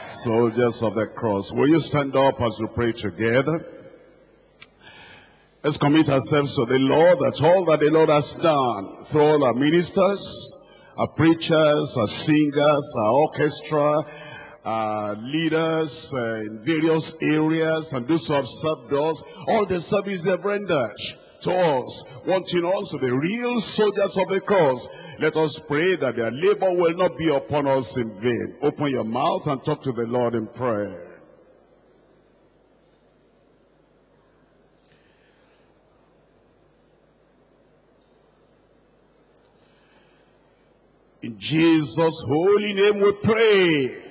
Soldiers of the cross. Will you stand up as we pray together? Let's commit ourselves to the Lord that all that the Lord has done through all our ministers, our preachers, our singers, our orchestra, our leaders uh, in various areas and those who have served us, all the service they've rendered to us, wanting us to be real soldiers of the cross. Let us pray that their labor will not be upon us in vain. Open your mouth and talk to the Lord in prayer. In Jesus' holy name we pray.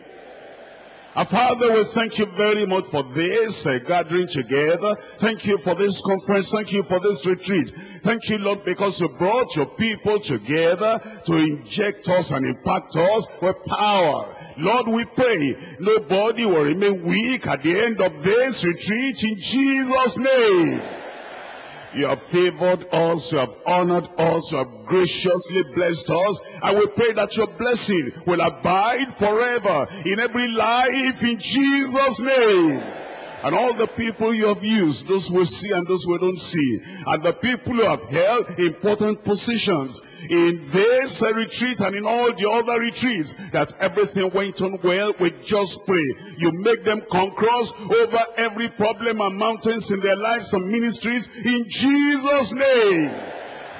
Our Father, we thank you very much for this uh, gathering together. Thank you for this conference. Thank you for this retreat. Thank you, Lord, because you brought your people together to inject us and impact us with power. Lord, we pray nobody will remain weak at the end of this retreat in Jesus' name. You have favored us, you have honored us, you have graciously blessed us. I will pray that your blessing will abide forever in every life in Jesus' name and all the people you have used, those who see and those who don't see, and the people who have held important positions in this retreat and in all the other retreats, that everything went on well, we just pray. You make them conquerors over every problem and mountains in their lives and ministries in Jesus' name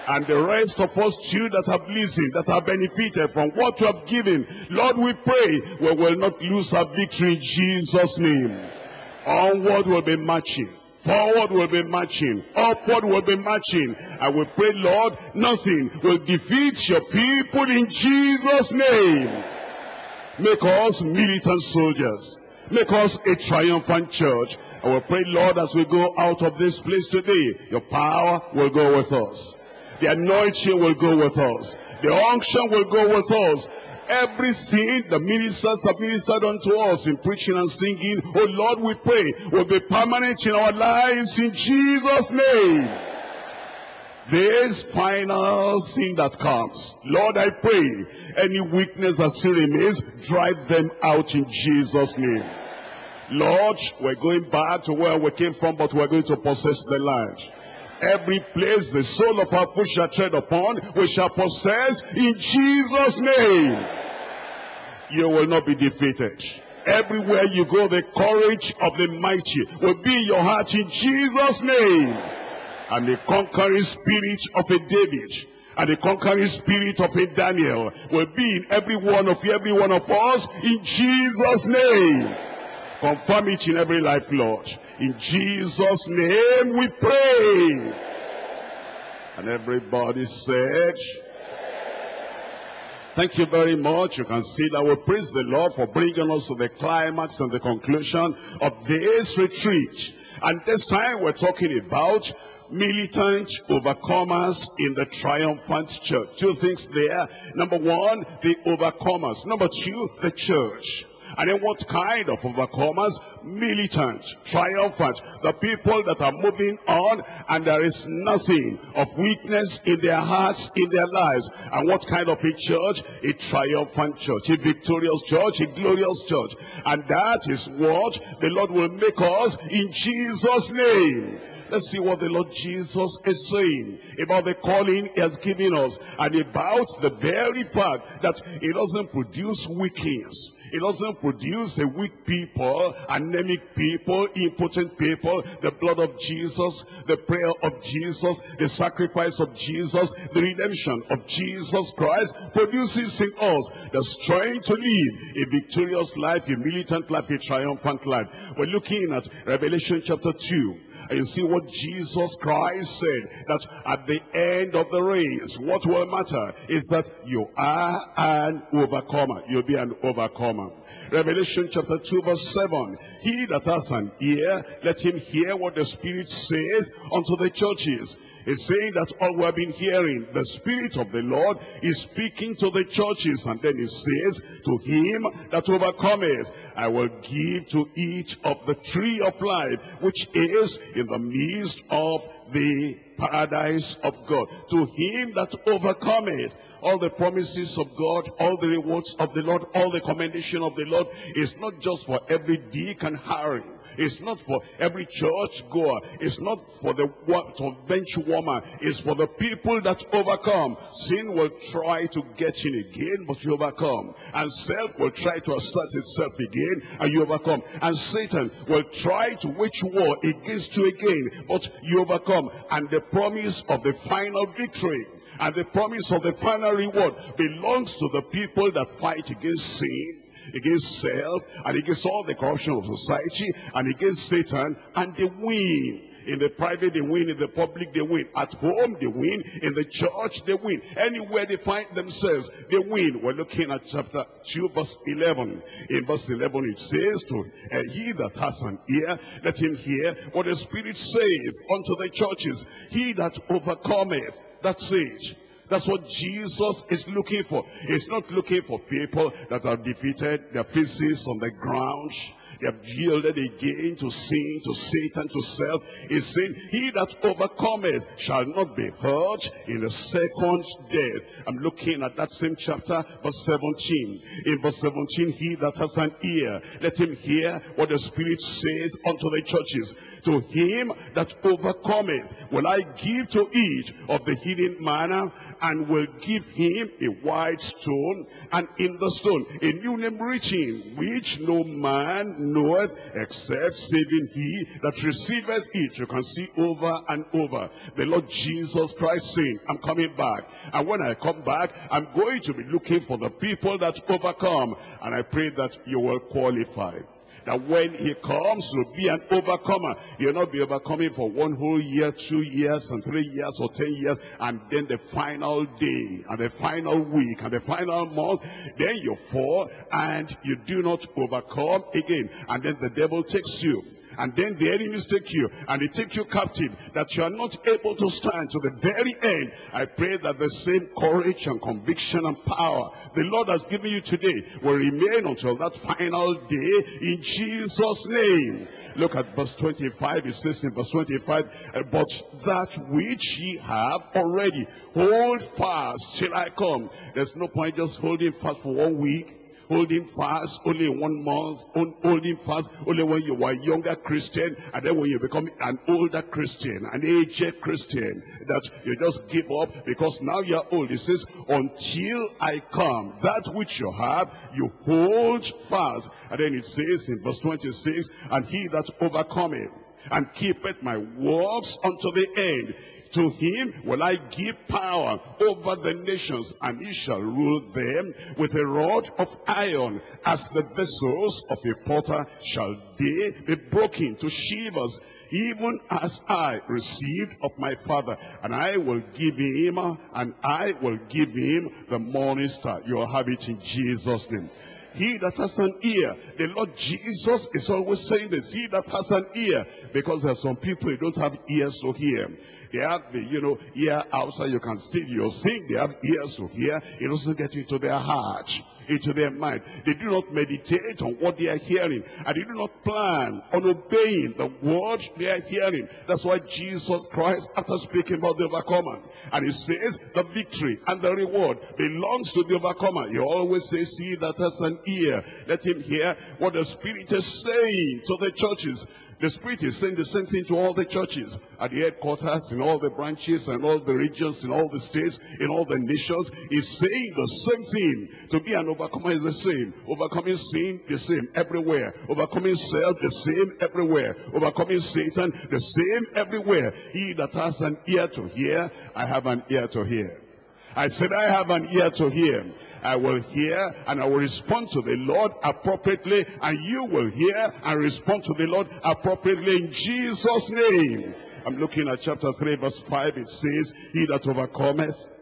and the rest of us too that have listened, that have benefited from what you have given. Lord, we pray we will not lose our victory in Jesus' name. Onward will be marching. Forward will be marching. Upward will be marching. I will pray, Lord, nothing will defeat your people in Jesus' name. Make us militant soldiers. Make us a triumphant church. I will pray, Lord, as we go out of this place today, your power will go with us. The anointing will go with us. The unction will go with us. Everything the ministers have ministered unto us in preaching and singing, oh Lord, we pray, will be permanent in our lives in Jesus' name. This final thing that comes, Lord, I pray, any weakness that still remains, drive them out in Jesus' name. Lord, we're going back to where we came from, but we're going to possess the land. Every place the sole of our foot shall tread upon, we shall possess in Jesus' name. You will not be defeated. Everywhere you go, the courage of the mighty will be in your heart in Jesus' name. And the conquering spirit of a David and the conquering spirit of a Daniel will be in every one of you, every one of us in Jesus' name. Confirm it in every life, Lord. In Jesus' name we pray. And everybody said, Thank you very much. You can see that we praise the Lord for bringing us to the climax and the conclusion of this retreat. And this time we're talking about militant overcomers in the triumphant church. Two things there. Number one, the overcomers. Number two, the church. And then what kind of overcomers? Militant, triumphant, the people that are moving on and there is nothing of weakness in their hearts, in their lives. And what kind of a church? A triumphant church, a victorious church, a glorious church. And that is what the Lord will make us in Jesus' name. Let's see what the Lord Jesus is saying about the calling he has given us and about the very fact that he doesn't produce weaklings. It doesn't produce a weak people, anemic people, impotent people. The blood of Jesus, the prayer of Jesus, the sacrifice of Jesus, the redemption of Jesus Christ produces in us the strength to live a victorious life, a militant life, a triumphant life. We're looking at Revelation chapter 2. And you see what Jesus Christ said, that at the end of the race, what will matter is that you are an overcomer. You'll be an overcomer. Revelation chapter 2 verse 7. He that has an ear, let him hear what the Spirit says unto the churches. It's saying that all we have been hearing, the Spirit of the Lord is speaking to the churches. And then it says, to him that overcometh, I will give to each of the tree of life, which is in the midst of the paradise of God. To him that overcometh, all the promises of God, all the rewards of the Lord, all the commendation of the Lord is not just for every deacon Harry. It's not for every church goer. It's not for the bench warmer. It's for the people that overcome. Sin will try to get in again, but you overcome. And self will try to assert itself again, and you overcome. And Satan will try to wage war against you again, but you overcome. And the promise of the final victory and the promise of the final reward belongs to the people that fight against sin against self, and against all the corruption of society, and against Satan, and they win. In the private, they win. In the public, they win. At home, they win. In the church, they win. Anywhere they find themselves, they win. We're looking at chapter 2, verse 11. In verse 11, it says, to uh, he that has an ear, let him hear what the Spirit says unto the churches. He that overcometh, that's it that's what Jesus is looking for. He's not looking for people that are defeated, their faces on the ground, they have yielded again to sin, to Satan, to self. He's saying, he that overcometh shall not be hurt in the second death. I'm looking at that same chapter, verse 17. In verse 17, he that has an ear, let him hear what the Spirit says unto the churches. To him that overcometh will I give to eat of the hidden manna, and will give him a white stone, and in the stone a new name written, which no man knoweth except saving he that receiveth it. You can see over and over the Lord Jesus Christ saying, I'm coming back. And when I come back, I'm going to be looking for the people that overcome. And I pray that you will qualify that when he comes to be an overcomer, you'll not be overcoming for one whole year, two years, and three years, or ten years, and then the final day, and the final week, and the final month, then you fall, and you do not overcome again, and then the devil takes you and then the enemies take you and they take you captive that you are not able to stand to the very end. I pray that the same courage and conviction and power the lord has given you today will remain until that final day in jesus name. Look at verse 25 it says in verse 25 eh, but that which ye have already hold fast till i come. There's no point just holding fast for one week holding fast only one month, on holding fast only when you were a younger Christian, and then when you become an older Christian, an aged Christian, that you just give up because now you're old. It says, until I come, that which you have, you hold fast. And then it says in verse 26, and he that overcometh and keepeth my works unto the end, to him will I give power over the nations, and he shall rule them with a rod of iron, as the vessels of a potter shall they be broken to shivers, even as I received of my father. And I will give him, and I will give him the morning star. You'll have it in Jesus' name he that has an ear. The Lord Jesus is always saying this, he that has an ear. Because there are some people who don't have ears to hear. They have the, you know, ear outside. You can see, you sing. They have ears to hear. It doesn't get into their heart, into their mind. They do not meditate on what they are hearing. And they do not plan on obeying the word they are hearing. That's why Jesus Christ, after speaking about the overcomer, and he says the victory and the reward belongs to the overcomer. He always says, see that has an ear. Let him hear what the Spirit is saying to the churches. The Spirit is saying the same thing to all the churches at the headquarters, in all the branches, and all the regions, in all the states, in all the nations. He's saying the same thing. To be an overcomer is the same. Overcoming sin, the same everywhere. Overcoming self, the same everywhere. Overcoming Satan, the same everywhere. He that has an ear to hear, I have an ear to hear. I said, I have an ear to hear. I will hear and I will respond to the Lord appropriately and you will hear and respond to the Lord appropriately in Jesus name. I'm looking at chapter 3 verse 5 it says he that overcometh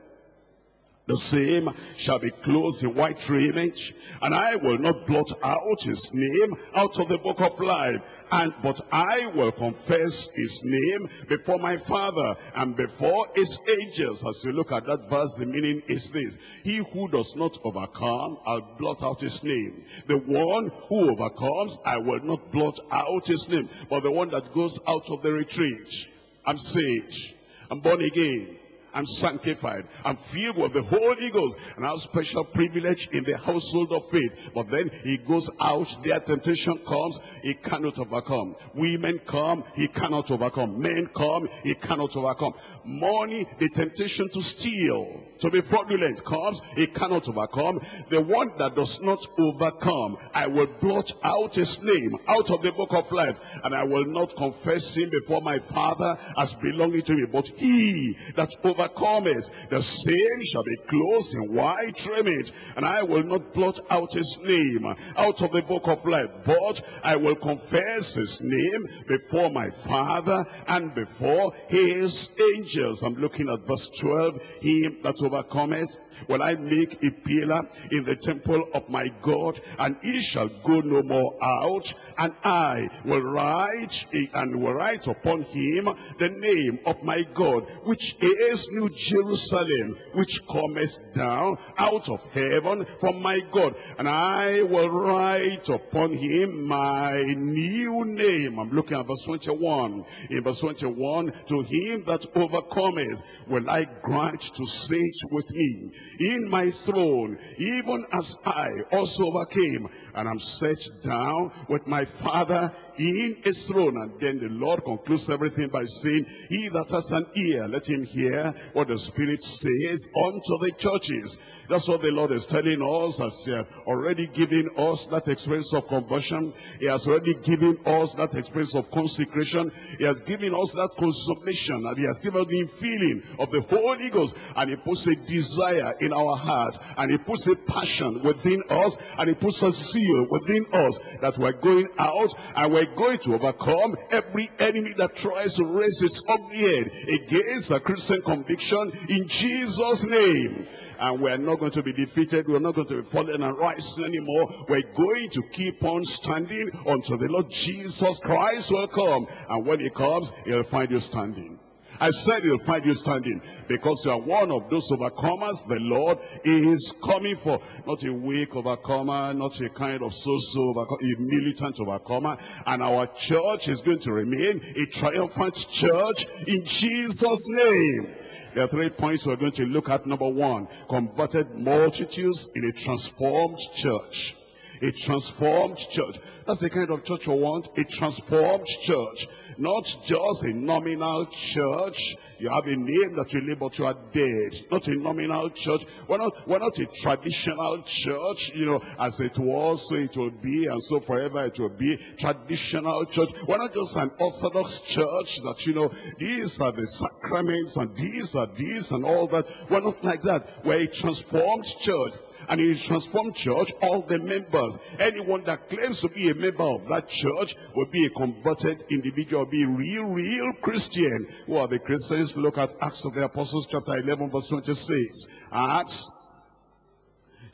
the same shall be clothed in white raiment, and I will not blot out his name out of the book of life. And but I will confess his name before my Father and before his angels. As you look at that verse, the meaning is this. He who does not overcome, I'll blot out his name. The one who overcomes, I will not blot out his name. But the one that goes out of the retreat, I'm saved, I'm born again, I'm sanctified. I'm filled with the Holy Ghost. And I have special privilege in the household of faith. But then he goes out there, temptation comes, he cannot overcome. Women come, he cannot overcome. Men come, he cannot overcome. Money, the temptation to steal, to be fraudulent comes, he cannot overcome. The one that does not overcome, I will blot out his name out of the book of life, and I will not confess him before my Father as belonging to me. But he that overcometh, the same shall be clothed in white raiment, and I will not blot out his name out of the book of life, but I will confess his name before my Father and before his angels. I'm looking at verse 12. He that overcometh will I make a pillar in the temple of my God, and he shall go no more out, and I will write and will write upon him the name of my God, which is New Jerusalem, which cometh down out of heaven from my God, and I will write upon him my new name. I'm looking at verse 21. In verse 21, to him that overcometh will I grant to sit with me in my throne, even as I also overcame, and I'm set down with my Father in his throne. And then the Lord concludes everything by saying, He that has an ear, let him hear what the Spirit says unto the churches. That's what the Lord is telling us has already given us that experience of conversion. He has already given us that experience of consecration. He has given us that consummation and He has given us the feeling of the Holy Ghost. And He puts a desire in our heart and He puts a passion within us and He puts a seal within us that we're going out and we're going to overcome every enemy that tries to raise its ugly head against a Christian conviction in Jesus' name and we're not going to be defeated. We're not going to be falling and rising anymore. We're going to keep on standing until the Lord Jesus Christ will come. And when he comes, he'll find you standing. I said he'll find you standing because you are one of those overcomers the Lord is coming for. Not a weak overcomer, not a kind of so-so overcomer, a militant overcomer. And our church is going to remain a triumphant church in Jesus' name. There are three points we're going to look at. Number one, converted multitudes in a transformed church. A transformed church. That's the kind of church we want. A transformed church. Not just a nominal church. You have a name that you live, but you are dead. Not a nominal church. We're not, we're not a traditional church, you know, as it was, so it will be, and so forever it will be. Traditional church. We're not just an orthodox church that, you know, these are the sacraments, and these are these, and all that. We're not like that. We're a transformed church. And in a transformed church, all the members, anyone that claims to be a member of that church will be a converted individual, be real, real Christian. Who are the Christians? Look at Acts of the Apostles chapter 11 verse 26. Acts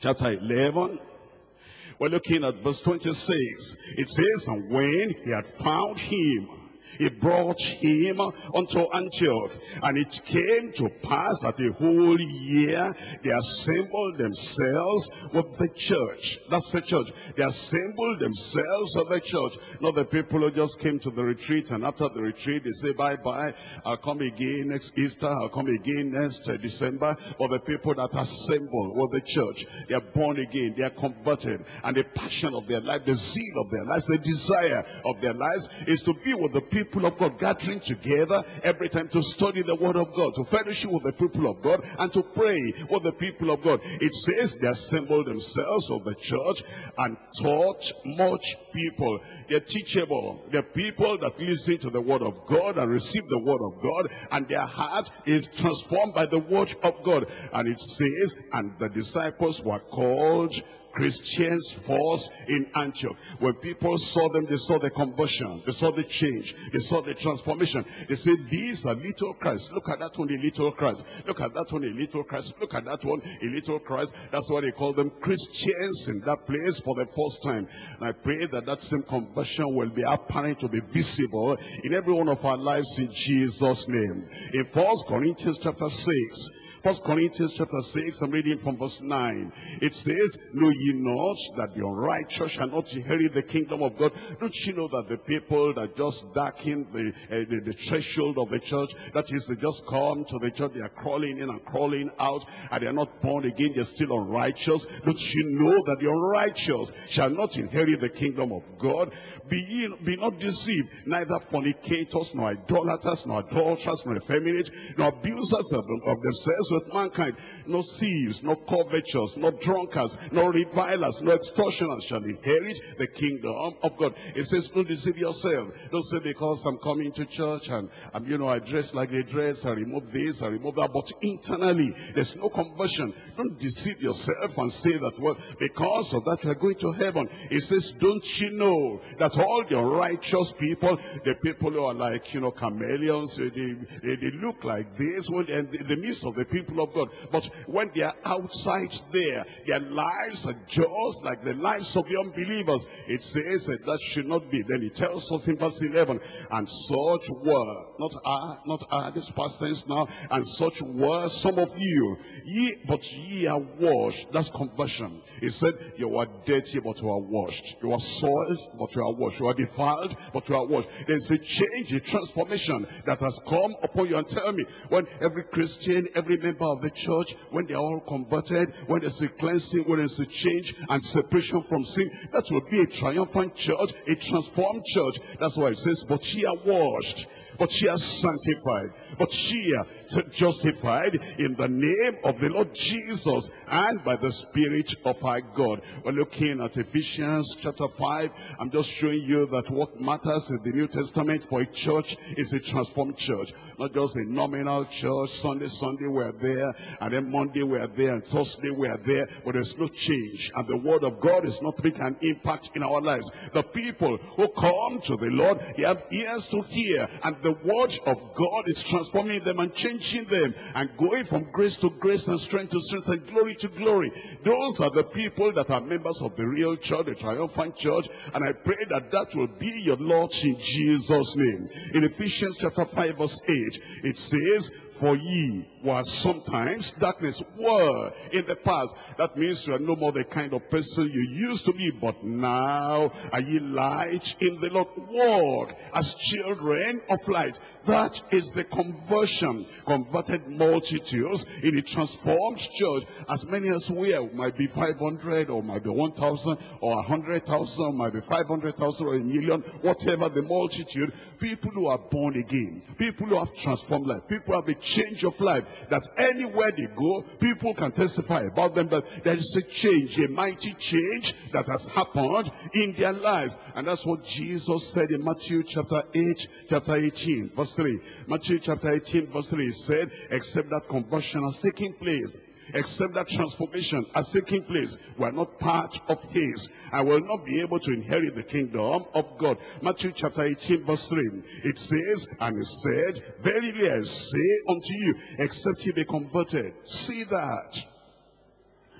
chapter 11. We're looking at verse 26. It says, And when he had found him, he brought him unto Antioch. And it came to pass that the whole year they assembled themselves with the church. That's the church. They assembled themselves with the church. Not the people who just came to the retreat and after the retreat they say bye-bye. I'll come again next Easter. I'll come again next uh, December. But the people that assemble with the church, they are born again. They are converted. And the passion of their life, the zeal of their lives, the desire of their lives is to be with the people of God gathering together every time to study the word of God, to fellowship with the people of God, and to pray with the people of God. It says they assembled themselves of the church and taught much people. They're teachable. They're people that listen to the word of God and receive the word of God, and their heart is transformed by the word of God. And it says, and the disciples were called Christians first in Antioch. When people saw them, they saw the conversion, they saw the change, they saw the transformation. They said, these are little Christ. Look at that one, a little Christ. Look at that one, a little Christ. Look at that one, a little Christ. That's why they call them Christians in that place for the first time. And I pray that that same conversion will be apparent to be visible in every one of our lives in Jesus' name. In First Corinthians chapter 6, First Corinthians chapter 6, I'm reading from verse 9. It says, Know ye not that the unrighteous shall not inherit the kingdom of God? Don't you know that the people that just darken the, uh, the, the threshold of the church, that is, they just come to the church, they are crawling in and crawling out, and they are not born again, they're still unrighteous. Don't you know that the unrighteous shall not inherit the kingdom of God? Be ye be not deceived, neither fornicators, nor idolaters, nor adulterers, nor effeminate, nor abusers of, of themselves with mankind, nor thieves, no covetous, no drunkards, no revilers, no extortioners shall inherit the kingdom of God. It says, don't deceive yourself. Don't say because I'm coming to church and I'm, you know, I dress like they dress, I remove this, I remove that, but internally, there's no conversion. Don't deceive yourself and say that, well, because of that, you are going to heaven. It says, don't you know that all the righteous people, the people who are like, you know, chameleons, they, they, they look like this when in the midst of the people of God. But when they are outside there, their lives are just like the lives of the unbelievers. It says that that should not be. Then it tells us in verse 11, and such were, not are, not are, this past tense now, and such were some of you. Ye, but ye are washed. That's conversion. He said, you are dirty, but you are washed. You are soiled, but you are washed. You are defiled, but you are washed. There's a change, a transformation that has come upon you. And tell me, when every Christian, every member of the church, when they're all converted, when there's a cleansing, when there's a change and separation from sin, that will be a triumphant church, a transformed church. That's why it says, but ye are washed but she are sanctified, but she uh, are justified in the name of the Lord Jesus and by the Spirit of our God. We're looking at Ephesians chapter 5. I'm just showing you that what matters in the New Testament for a church is a transformed church. Not just a nominal church. Sunday, Sunday we're there, and then Monday we're there, and Thursday we're there, but there's no change. And the word of God is not making an impact in our lives. The people who come to the Lord, they have ears to hear, and the word of God is transforming them and changing them and going from grace to grace and strength to strength and glory to glory. Those are the people that are members of the real church, the triumphant church. And I pray that that will be your Lord in Jesus' name. In Ephesians chapter 5 verse 8, it says, For ye were sometimes darkness, were in the past. That means you are no more the kind of person you used to be, but now are ye light in the Lord. Walk as children of light. That is the conversion. Converted multitudes in a transformed church. As many as we are, might be 500 or might be 1,000 or 100,000 or might be 500,000 or a million, whatever the multitude. People who are born again. People who have transformed life. People who have a change of life that anywhere they go, people can testify about them that there is a change, a mighty change that has happened in their lives. And that's what Jesus said in Matthew chapter 8, chapter 18, verse 3. Matthew chapter 18, verse 3 said, except that conversion has taken place except that transformation has taken place. We are not part of his. I will not be able to inherit the kingdom of God. Matthew chapter 18 verse 3. It says, and he said, Verily I say unto you, except ye be converted. See that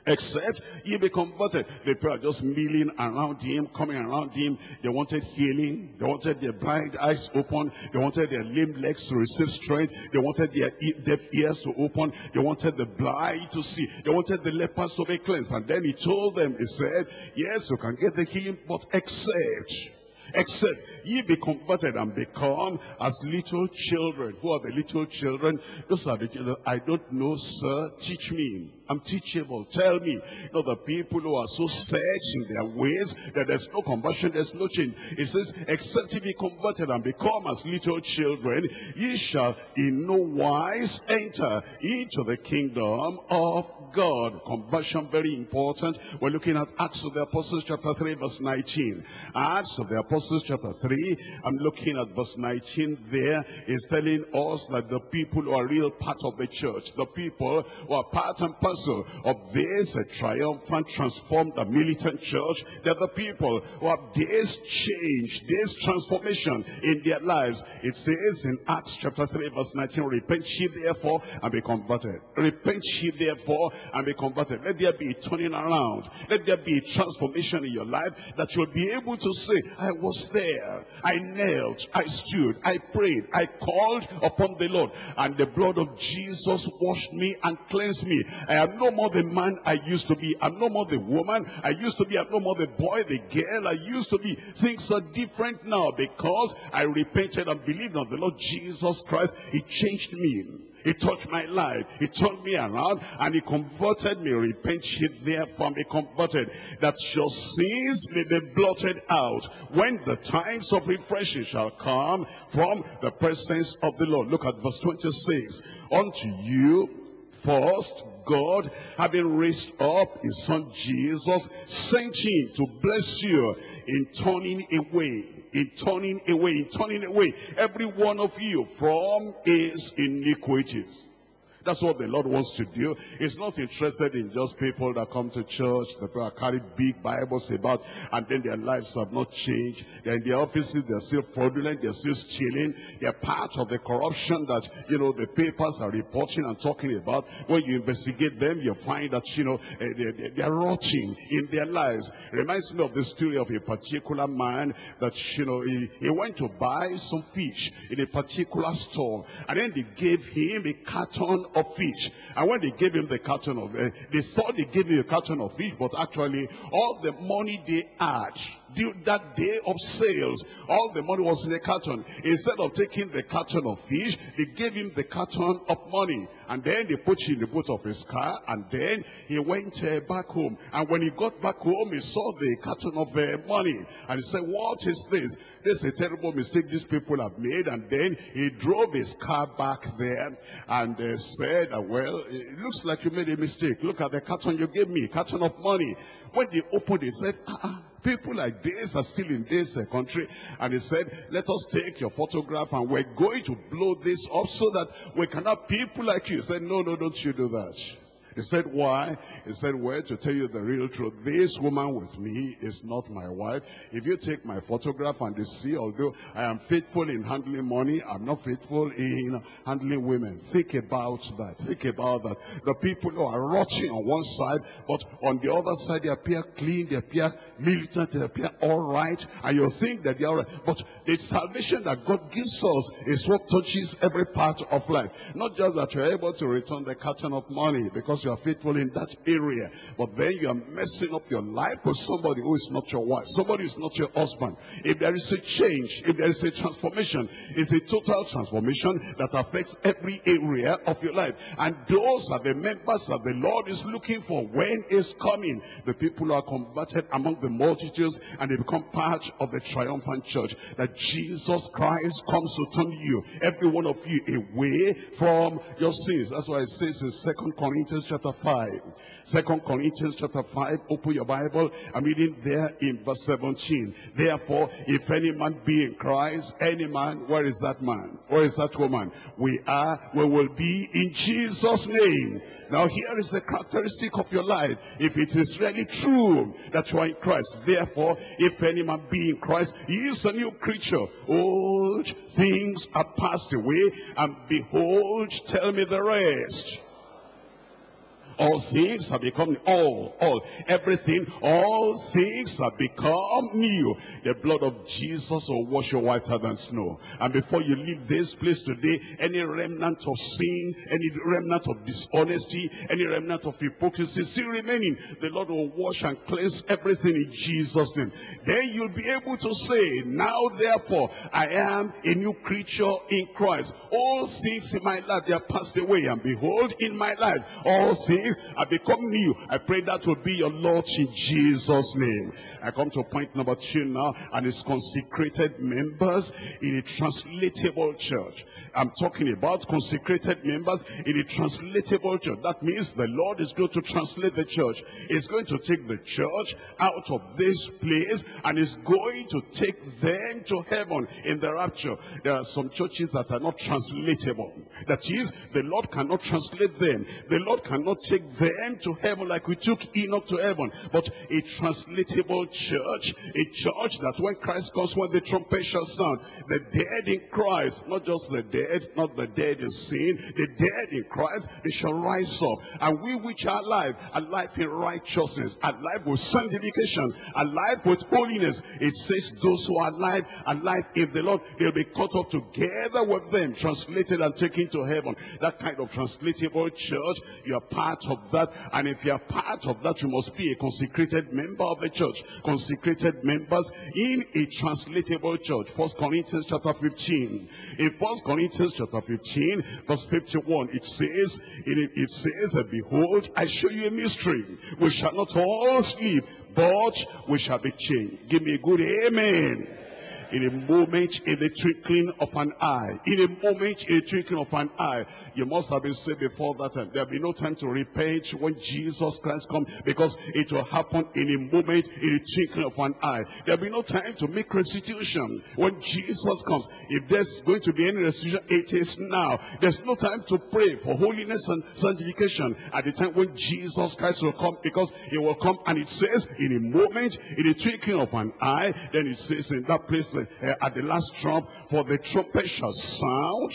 except ye be converted. Uh, the people are just milling around him, coming around him. They wanted healing. They wanted their blind eyes open. They wanted their lame legs to receive strength. They wanted their deaf ears to open. They wanted the blind to see. They wanted the lepers to be cleansed. And then he told them, he said, yes, you can get the healing, but except except ye be converted and become as little children. Who are the little children? Those are the children. I don't know, sir. Teach me. I'm teachable. Tell me. You know, the people who are so set in their ways that there's no conversion, there's no change. It says, except ye be converted and become as little children, ye shall in no wise enter into the kingdom of God. Conversion, very important. We're looking at Acts of the Apostles chapter 3 verse 19. Acts of the Apostles chapter 3, I'm looking at verse 19 there, is telling us that the people who are real part of the church, the people who are part and parcel of this triumphant, transformed, and militant church. They're the people who have this change, this transformation in their lives. It says in Acts chapter 3 verse 19, repent ye therefore and be converted. Repent ye therefore and be converted. Let there be a turning around. Let there be a transformation in your life that you'll be able to say, I was there. I knelt. I stood. I prayed. I called upon the Lord. And the blood of Jesus washed me and cleansed me. I am no more the man I used to be. I'm no more the woman I used to be. I'm no more the boy, the girl I used to be. Things are different now because I repented and believed on the Lord Jesus Christ. He changed me. He touched my life. He turned me around and he converted me. Repent ye therefore be converted that your sins may be blotted out when the times of refreshing shall come from the presence of the Lord. Look at verse 26. Unto you first God, having raised up his son Jesus, sent him to bless you in turning away in turning away, in turning away every one of you from his iniquities. That's what the Lord wants to do. He's not interested in just people that come to church, that carry big Bibles about, and then their lives have not changed. They're in their offices, they're still fraudulent, they're still stealing. They're part of the corruption that, you know, the papers are reporting and talking about. When you investigate them, you find that, you know, eh, they're rotting in their lives. Reminds me of the story of a particular man that, you know, he, he went to buy some fish in a particular store, and then they gave him a carton of fish. And when they gave him the carton of, uh, they thought they gave him a carton of fish, but actually all the money they had that day of sales, all the money was in a carton. Instead of taking the carton of fish, they gave him the carton of money. And then they put him in the boot of his car, and then he went uh, back home. And when he got back home, he saw the carton of uh, money. And he said, what is this? This is a terrible mistake these people have made. And then he drove his car back there and uh, said, well, it looks like you made a mistake. Look at the carton you gave me, carton of money. When they opened, they said, uh -uh People like this are still in this uh, country. And he said, let us take your photograph and we're going to blow this up so that we can have people like you. He said, no, no, don't you do that. He said, why? He said, well, to tell you the real truth, this woman with me is not my wife. If you take my photograph and you see, although I am faithful in handling money, I'm not faithful in handling women. Think about that. Think about that. The people who are rotting on one side, but on the other side, they appear clean, they appear militant, they appear all right, and you think that they are right. But the salvation that God gives us is what touches every part of life. Not just that you're able to return the carton of money because you are faithful in that area. But then you are messing up your life with somebody who is not your wife. Somebody is not your husband. If there is a change, if there is a transformation, it's a total transformation that affects every area of your life. And those are the members that the Lord is looking for when is coming. The people who are converted among the multitudes and they become part of the triumphant church. That Jesus Christ comes to turn you, every one of you, away from your sins. That's why it says in Second Corinthians chapter 5. Second Corinthians chapter 5, open your Bible. I'm reading there in verse 17. Therefore, if any man be in Christ, any man, where is that man? Where is that woman? We are, we will be in Jesus' name. Now here is the characteristic of your life. If it is really true that you are in Christ, therefore, if any man be in Christ, he is a new creature. Old things are passed away, and behold, tell me the rest. All things have become all, all, everything, all things have become new. The blood of Jesus will wash you whiter than snow. And before you leave this place today, any remnant of sin, any remnant of dishonesty, any remnant of hypocrisy still remaining, the Lord will wash and cleanse everything in Jesus' name. Then you'll be able to say, now therefore, I am a new creature in Christ. All things in my life, they are passed away. And behold, in my life, all things I become new. I pray that will be your Lord in Jesus' name. I come to point number two now, and it's consecrated members in a translatable church. I'm talking about consecrated members in a translatable church. That means the Lord is going to translate the church. He's going to take the church out of this place and is going to take them to heaven in the rapture. There are some churches that are not translatable. That is, the Lord cannot translate them. The Lord cannot take them to heaven like we took Enoch to heaven. But a translatable church, a church that when Christ comes, when the trumpet shall sound, the dead in Christ, not just the dead, not the dead in sin, the dead in Christ, they shall rise up. And we which are alive, alive in righteousness, alive with sanctification, alive with holiness. It says those who are alive, alive in the Lord, they'll be caught up together with them, translated and taken to heaven. That kind of translatable church, you are part of that. And if you are part of that, you must be a consecrated member of the church. Consecrated members in a translatable church. First Corinthians chapter 15. In First Corinthians chapter 15, verse 51, it says, it, it says, Behold, I show you a mystery. We shall not all sleep, but we shall be changed. Give me a good amen in a moment, in the twinkling of an eye. In a moment, in the twinkling of an eye. You must have been saved before that time. There'll be no time to repent when Jesus Christ comes because it will happen in a moment, in the twinkling of an eye. There'll be no time to make restitution when Jesus comes. If there's going to be any restitution, it is now. There's no time to pray for holiness and sanctification at the time when Jesus Christ will come because he will come and it says in a moment, in the twinkling of an eye, then it says in that place, uh, at the last trump, for the trumpet shall sound,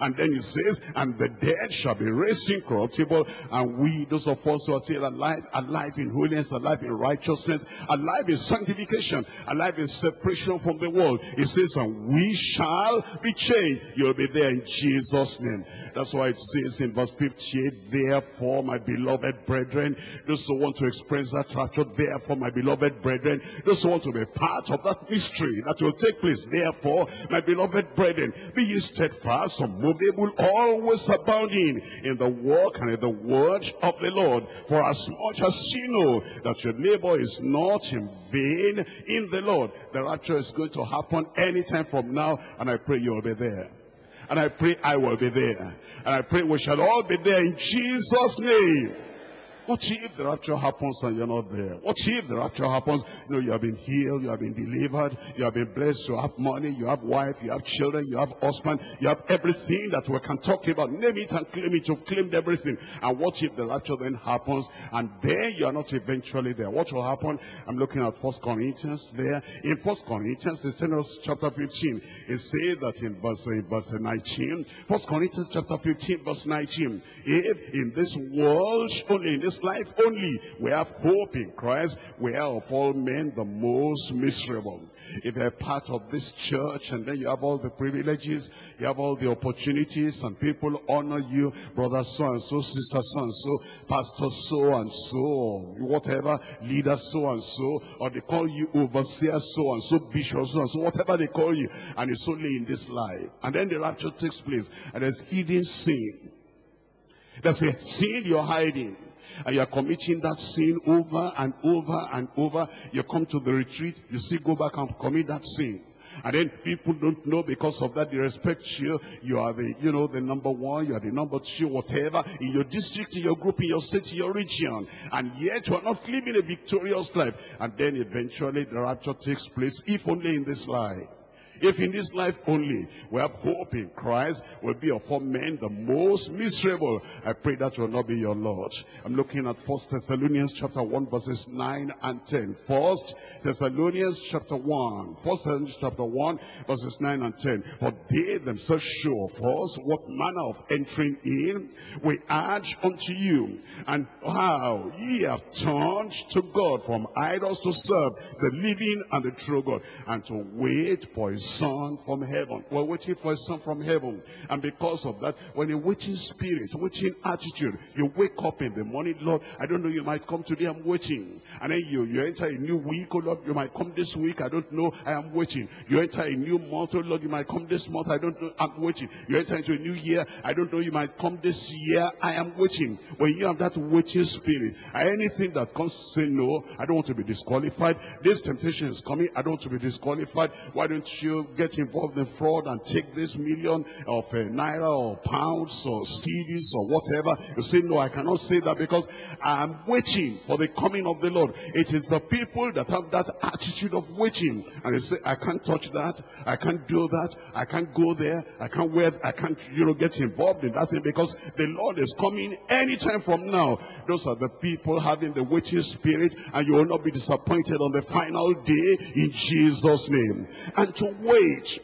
and then it says, and the dead shall be raised incorruptible, and we, those of us who are still alive, alive in holiness, alive in righteousness, alive in sanctification, alive in separation from the world. It says, and we shall be changed. You'll be there in Jesus' name. That's why it says in verse 58, therefore, my beloved brethren, those who want to express that rapture, therefore, my beloved brethren, those who want to be part of that mystery that will take place, therefore, my beloved brethren, be ye steadfast, unmovable, always abounding in the work and in the word of the Lord. For as much as you know that your labor is not in vain in the Lord, the rapture is going to happen anytime from now, and I pray you'll be there. And I pray I will be there. And I pray we shall all be there in Jesus' name. What if the rapture happens and you're not there? What if the rapture happens? You know, you have been healed, you have been delivered, you have been blessed, you have money, you have wife, you have children, you have husband, you have everything that we can talk about. Name it and claim it. You've claimed everything. And what if the rapture then happens and then you are not eventually there? What will happen? I'm looking at First Corinthians there. In First Corinthians, it's in chapter 15. It says that in verse, in verse 19. First Corinthians chapter 15, verse 19. If in this world, only in this life only, we have hope in Christ, we are of all men the most miserable. If you're part of this church and then you have all the privileges, you have all the opportunities and people honor you, brother so and so, sister so and so, pastor so and so, whatever, leader so and so, or they call you overseer so and so, bishop so and so, whatever they call you, and it's only in this life. And then the rapture takes place and there's hidden sin. There's a sin you're hiding and you are committing that sin over and over and over. You come to the retreat, you still go back and commit that sin. And then people don't know because of that, they respect you. You are the, you know, the number one, you are the number two, whatever, in your district, in your group, in your state, your region. And yet you are not living a victorious life. And then eventually the rapture takes place, if only in this life. If in this life only we have hope in Christ, we'll be of all men the most miserable. I pray that will not be your Lord. I'm looking at First Thessalonians chapter 1 verses 9 and 10. First Thessalonians chapter 1. First Thessalonians chapter 1 verses 9 and 10. For they themselves show for us what manner of entering in we add unto you, and how ye have turned to God from idols to serve the living and the true God, and to wait for his son from heaven. We're waiting for a son from heaven. And because of that, when a waiting spirit, waiting attitude, you wake up in the morning, Lord, I don't know, you might come today, I'm waiting. And then you, you enter a new week, oh Lord, you might come this week, I don't know, I am waiting. You enter a new month, oh Lord, you might come this month, I don't know, I'm waiting. You enter into a new year, I don't know, you might come this year, I am waiting. When you have that waiting spirit, anything that comes say no, I don't want to be disqualified. This temptation is coming, I don't want to be disqualified. Why don't you get involved in fraud and take this million of uh, naira or pounds or cedis or whatever. You say, no, I cannot say that because I'm waiting for the coming of the Lord. It is the people that have that attitude of waiting. And they say, I can't touch that. I can't do that. I can't go there. I can't wear, I can't, you know, get involved in that thing because the Lord is coming anytime from now. Those are the people having the waiting spirit and you will not be disappointed on the final day in Jesus' name. And to wait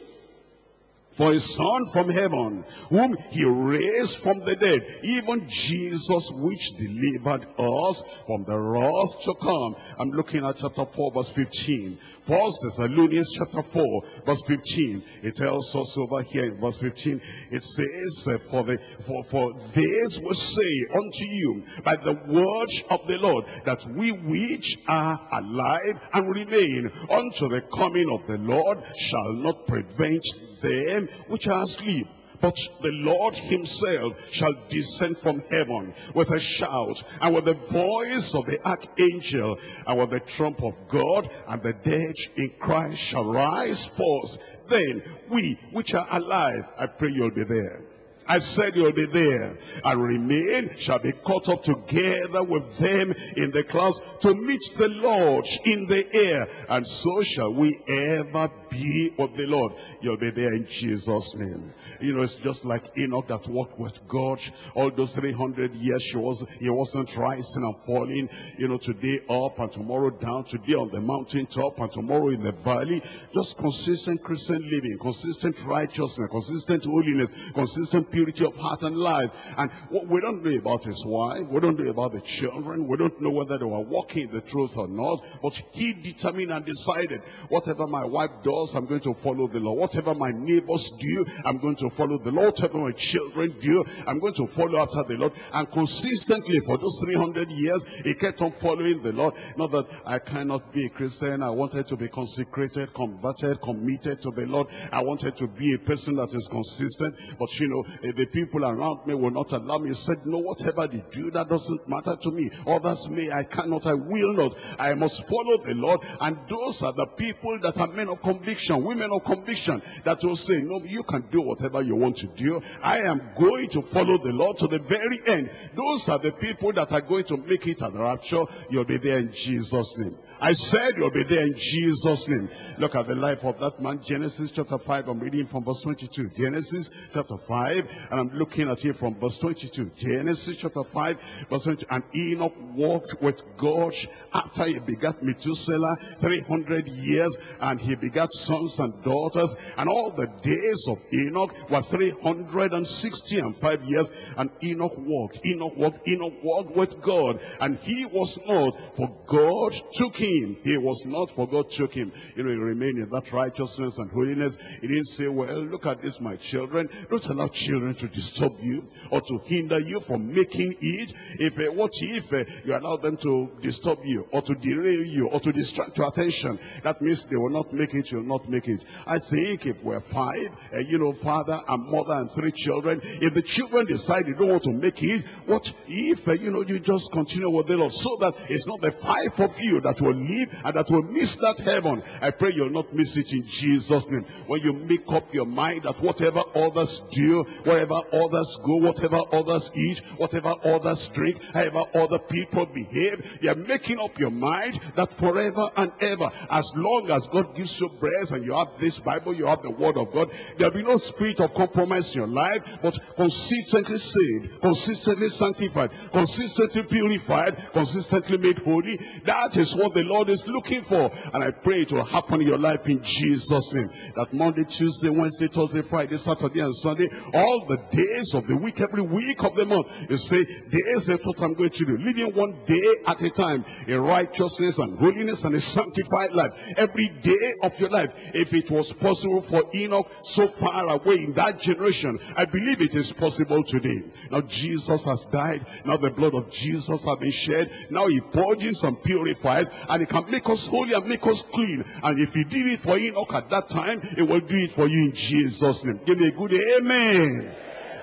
for a son from heaven, whom he raised from the dead, even Jesus which delivered us from the wrath to come. I'm looking at chapter 4 verse 15. First Thessalonians chapter 4 verse 15. It tells us over here in verse 15, it says, uh, for, the, for, for this we say unto you by the word of the Lord, that we which are alive and remain unto the coming of the Lord shall not prevent them which are asleep. But the Lord himself shall descend from heaven with a shout and with the voice of the archangel and with the trump of God and the dead in Christ shall rise forth. Then we which are alive, I pray you'll be there. I said you'll be there and remain shall be caught up together with them in the clouds to meet the Lord in the air. And so shall we ever be with the Lord. You'll be there in Jesus' name. You know, it's just like Enoch that walked with God all those 300 years. She was, he wasn't rising and falling, you know, today up and tomorrow down, today on the mountain top and tomorrow in the valley. Just consistent Christian living, consistent righteousness, consistent holiness, consistent purity of heart and life. And what we don't know about his wife, we don't know about the children, we don't know whether they were walking the truth or not, but he determined and decided, whatever my wife does, I'm going to follow the law. Whatever my neighbors do, I'm going to follow the Lord. Whatever my children do, I'm going to follow after the Lord. And consistently for those 300 years, he kept on following the Lord. Not that I cannot be a Christian. I wanted to be consecrated, converted, committed to the Lord. I wanted to be a person that is consistent. But you know, eh, the people around me will not allow me. He said, no, whatever they do, that doesn't matter to me. Others may, I cannot, I will not. I must follow the Lord. And those are the people that are men of conviction, women of conviction, that will say, no, you can do whatever you want to do. I am going to follow the Lord to the very end. Those are the people that are going to make it at the rapture. You'll be there in Jesus' name. I said you'll be there in Jesus' name. Look at the life of that man. Genesis chapter 5, I'm reading from verse 22. Genesis chapter 5, and I'm looking at it from verse 22. Genesis chapter 5, verse 22. And Enoch walked with God after he begat Methuselah 300 years, and he begat sons and daughters. And all the days of Enoch were 360 and five years. And Enoch walked, Enoch walked, Enoch walked with God. And he was not, for God took him him. He was not, for God took him. You know, he remained in that righteousness and holiness. He didn't say, well, look at this, my children. Don't allow children to disturb you or to hinder you from making it. If uh, What if uh, you allow them to disturb you or to derail you or to distract your attention? That means they will not make it, you'll not make it. I think if we're five, uh, you know, father and mother and three children, if the children decide they don't want to make it, what if, you know, you just continue with the Lord so that it's not the five of you that will live and that will miss that heaven. I pray you'll not miss it in Jesus' name. When you make up your mind that whatever others do, wherever others go, whatever others eat, whatever others drink, however other people behave, you're making up your mind that forever and ever, as long as God gives you breath and you have this Bible, you have the word of God, there'll be no spirit of compromise in your life, but consistently saved, consistently sanctified, consistently purified, consistently made holy. That is what the Lord is looking for. And I pray it will happen in your life in Jesus' name. That Monday, Tuesday, Wednesday, Thursday, Friday, Saturday, and Sunday, all the days of the week, every week of the month, you say, this is what I'm going to do. Living one day at a time in righteousness and holiness and a sanctified life. Every day of your life. If it was possible for Enoch so far away in that generation, I believe it is possible today. Now Jesus has died. Now the blood of Jesus has been shed. Now he purges and purifies and he can make us holy and make us clean. And if he did it for Enoch at that time, he will do it for you in Jesus' name. Give me a good amen.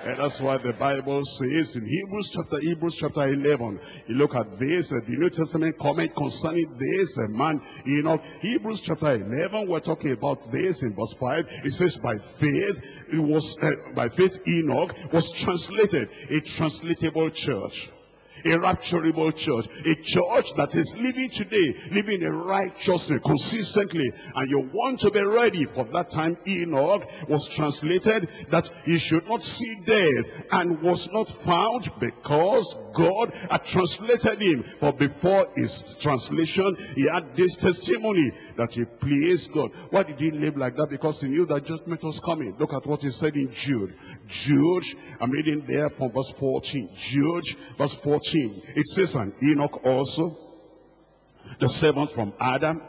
And that's why the Bible says in Hebrews chapter Hebrews chapter 11, you look at this, uh, the New Testament comment concerning this uh, man, you know, Hebrews chapter 11, we're talking about this in verse 5. It says, by faith, it was, uh, by faith Enoch was translated, a translatable church a rapturable church, a church that is living today, living in righteousness consistently, and you want to be ready for that time Enoch was translated that he should not see death and was not found because God had translated him. For before his translation, he had this testimony that he pleased God. Why did he live like that? Because he knew that judgment was coming. Look at what he said in Jude. Jude, I'm reading there from verse 14. Jude, verse 14. It says, and Enoch also, the seventh from Adam,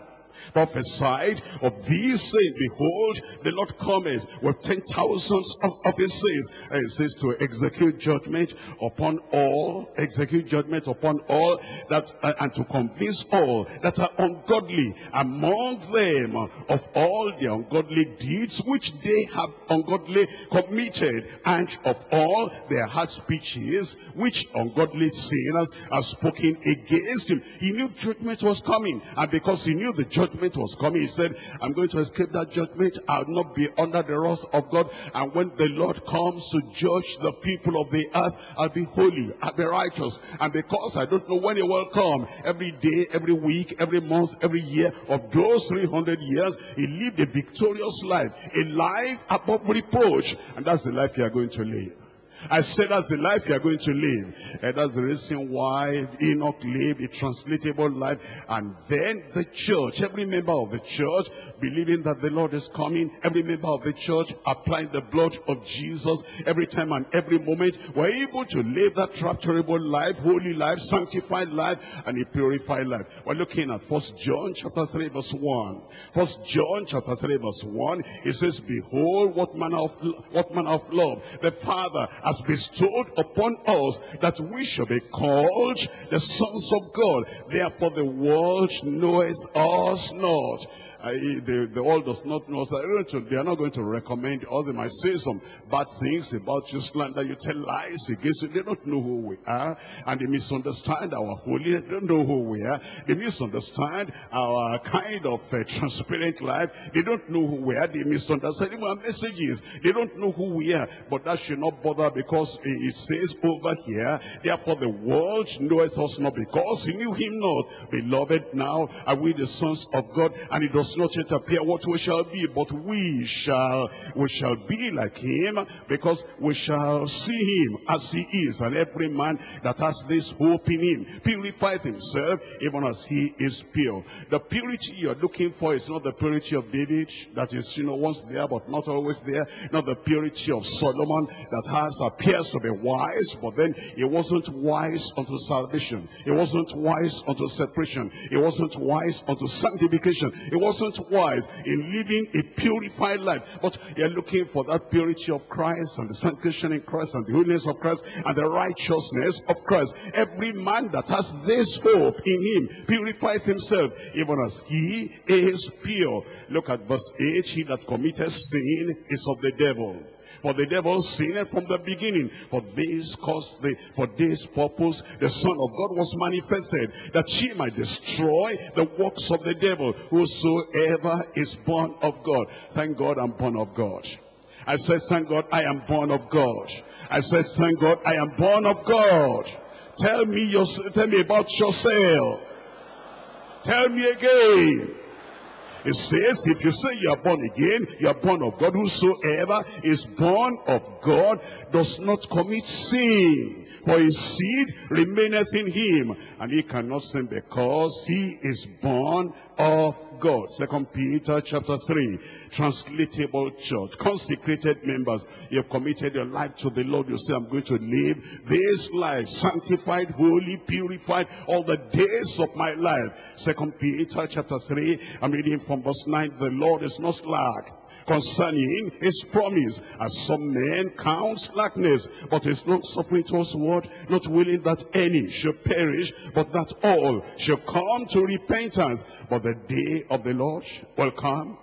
prophesied of these saying, Behold, the Lord cometh with ten thousands of, of his saints. And says to execute judgment upon all, execute judgment upon all that, uh, and to convince all that are ungodly among them of all the ungodly deeds which they have ungodly committed, and of all their hard speeches which ungodly sinners have spoken against him. He knew judgment was coming, and because he knew the judgment judgment was coming, he said, I'm going to escape that judgment. I'll not be under the wrath of God. And when the Lord comes to judge the people of the earth, I'll be holy, I'll be righteous. And because I don't know when he will come, every day, every week, every month, every year of those 300 years, he lived a victorious life, a life above reproach. And that's the life you are going to live. I said that's the life you are going to live. And that's the reason why Enoch lived a translatable life. And then the church, every member of the church, believing that the Lord is coming, every member of the church applying the blood of Jesus every time and every moment, we're able to live that rapturable life, holy life, sanctified life, and a purified life. We're looking at First John chapter 3 verse 1. First John chapter 3 verse 1, it says, Behold, what manner of, what manner of love the Father has bestowed upon us that we shall be called the sons of God. Therefore the world knoweth us not the, the world does not know. They are not going to recommend us. They might say some bad things about you, slander you, tell lies against you. They don't know who we are. And they misunderstand our holiness. They don't know who we are. They misunderstand our kind of uh, transparent life. They don't know who we are. They misunderstand our messages. They don't know who we are. But that should not bother because it says over here, therefore the world knoweth us not because he knew him not. Beloved, now are we the sons of God and it does not yet appear what we shall be, but we shall, we shall be like him, because we shall see him as he is. And every man that has this hope in him purifies himself, even as he is pure. The purity you're looking for is not the purity of David, that is, you know, once there, but not always there. Not the purity of Solomon, that has, appears to be wise, but then he wasn't wise unto salvation. He wasn't wise unto separation. He wasn't wise unto sanctification. He wasn't wasn't wise in living a purified life. But you're looking for that purity of Christ and the sanctification in Christ and the holiness of Christ and the righteousness of Christ. Every man that has this hope in him purifies himself even as he is pure. Look at verse 8. He that committeth sin is of the devil. For the devil sinned from the beginning. For this cause, the, for this purpose, the Son of God was manifested, that she might destroy the works of the devil. Whosoever is born of God. Thank God I'm born of God. I said, thank God I am born of God. I said, thank God I am born of God. Tell me your, tell me about yourself. Tell me again. It says, if you say you are born again, you are born of God. Whosoever is born of God does not commit sin. For his seed remaineth in him, and he cannot sin because he is born of God. Second Peter chapter 3, translatable church, consecrated members. You have committed your life to the Lord. You say, I'm going to live this life, sanctified, holy, purified, all the days of my life. Second Peter chapter 3, I'm reading from verse 9. The Lord is not slack concerning his promise, as some men count slackness, but is not suffering to us what? Not willing that any should perish, but that all should come to repentance. But the day of the Lord will come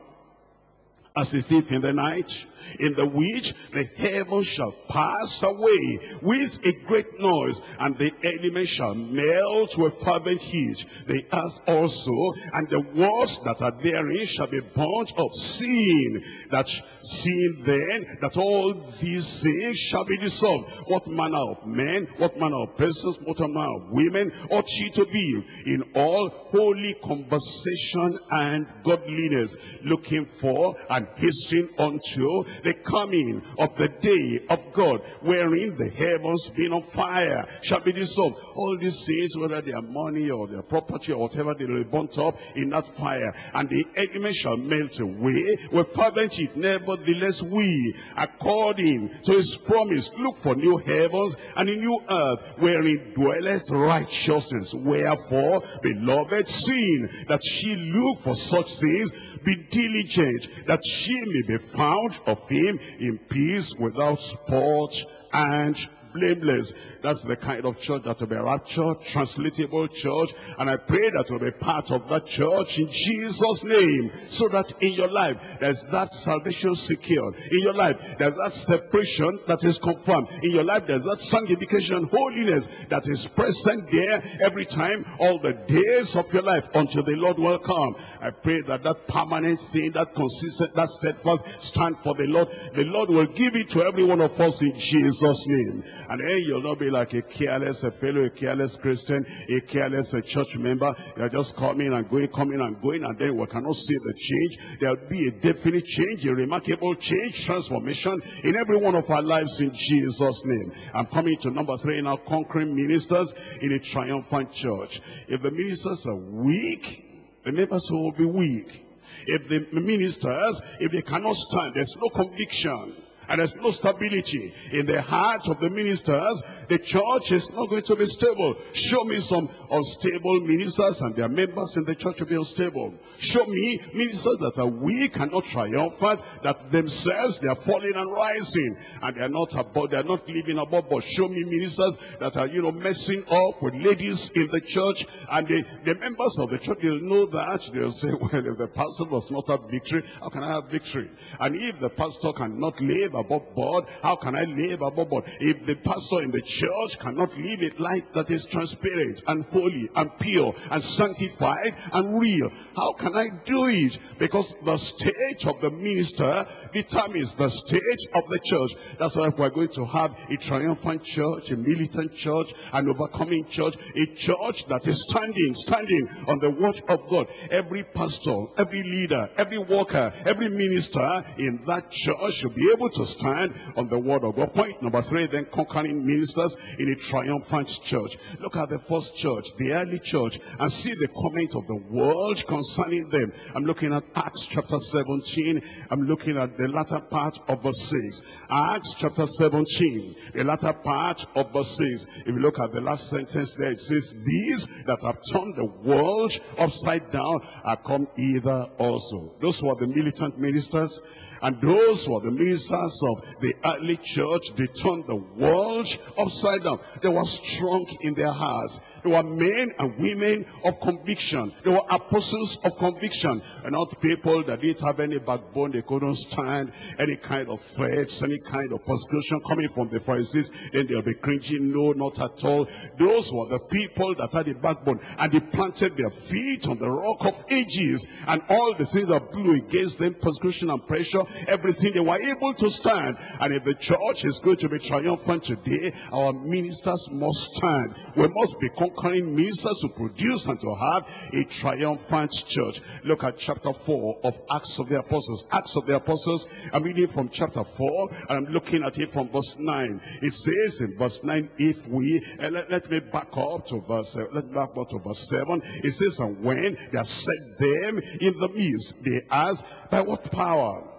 as a thief in the night, in the which the heavens shall pass away with a great noise, and the elements shall melt with fervent heat. The earth also, and the works that are therein shall be burnt up, seeing that seeing then that all these things shall be dissolved. What manner of men, what manner of persons, what manner of women ought ye to be in all holy conversation and godliness, looking for and hastening unto the coming of the day of God, wherein the heavens being on fire shall be dissolved. All these things, whether they are money or their property or whatever, they will be burnt up in that fire, and the enemy shall melt away with fervent. Nevertheless, we, according to his promise, look for new heavens and a new earth, wherein dwelleth righteousness. Wherefore, beloved, seeing that she look for such things, be diligent, that she may be found of him in peace, without spot and blameless. That's the kind of church that will be raptured, translatable church. And I pray that will be part of that church in Jesus' name. So that in your life, there's that salvation secured. In your life, there's that separation that is confirmed. In your life, there's that sanctification, holiness that is present there every time, all the days of your life until the Lord will come. I pray that that permanent thing, that consistent, that steadfast stand for the Lord, the Lord will give it to every one of us in Jesus' name. And then you'll not be like a careless a fellow, a careless Christian, a careless a church member. You're just coming and going, coming and going, and then we cannot see the change. There'll be a definite change, a remarkable change, transformation in every one of our lives in Jesus' name. I'm coming to number three now, conquering ministers in a triumphant church. If the ministers are weak, the members will be weak. If the ministers, if they cannot stand, there's no conviction and there's no stability in the heart of the ministers, the church is not going to be stable. Show me some unstable ministers and their members in the church will be unstable. Show me ministers that are weak and not triumphant, that themselves they are falling and rising, and they are not above, they are not living above. But show me ministers that are, you know, messing up with ladies in the church, and the, the members of the church they'll know that. They'll say, well, if the pastor does not have victory, how can I have victory? And if the pastor cannot live above board, how can I live above board? If the pastor in the church cannot live a life that is transparent and holy and pure and sanctified and real, how can I do it? Because the state of the minister determines the state of the church. That's why we're going to have a triumphant church, a militant church, an overcoming church, a church that is standing, standing on the word of God. Every pastor, every leader, every worker, every minister in that church should be able to stand on the word of God. Point number three, then conquering ministers in a triumphant church. Look at the first church, the early church, and see the comment of the world concerning them. I'm looking at Acts chapter 17. I'm looking at the latter part of verse 6. Acts chapter 17, the latter part of verse 6. If you look at the last sentence there, it says, These that have turned the world upside down are come hither also. Those were the militant ministers and those were the ministers of the early church. They turned the world upside down. They were strong in their hearts. They were men and women of conviction. They were apostles of conviction. And not people that didn't have any backbone. They couldn't stand any kind of threats, any kind of persecution coming from the Pharisees. Then they'll be cringing. No, not at all. Those were the people that had a backbone. And they planted their feet on the rock of ages. And all the things that blew against them, persecution and pressure, everything, they were able to stand. And if the church is going to be triumphant today, our ministers must stand. We must be conquering ministers to produce and to have a triumphant church. Look at chapter 4 of Acts of the Apostles. Acts of the Apostles, I'm reading from chapter 4, and I'm looking at it from verse 9. It says in verse 9, if we, uh, let, let, me back up to verse, uh, let me back up to verse 7. It says, and when they have set them in the midst, they ask, by what power?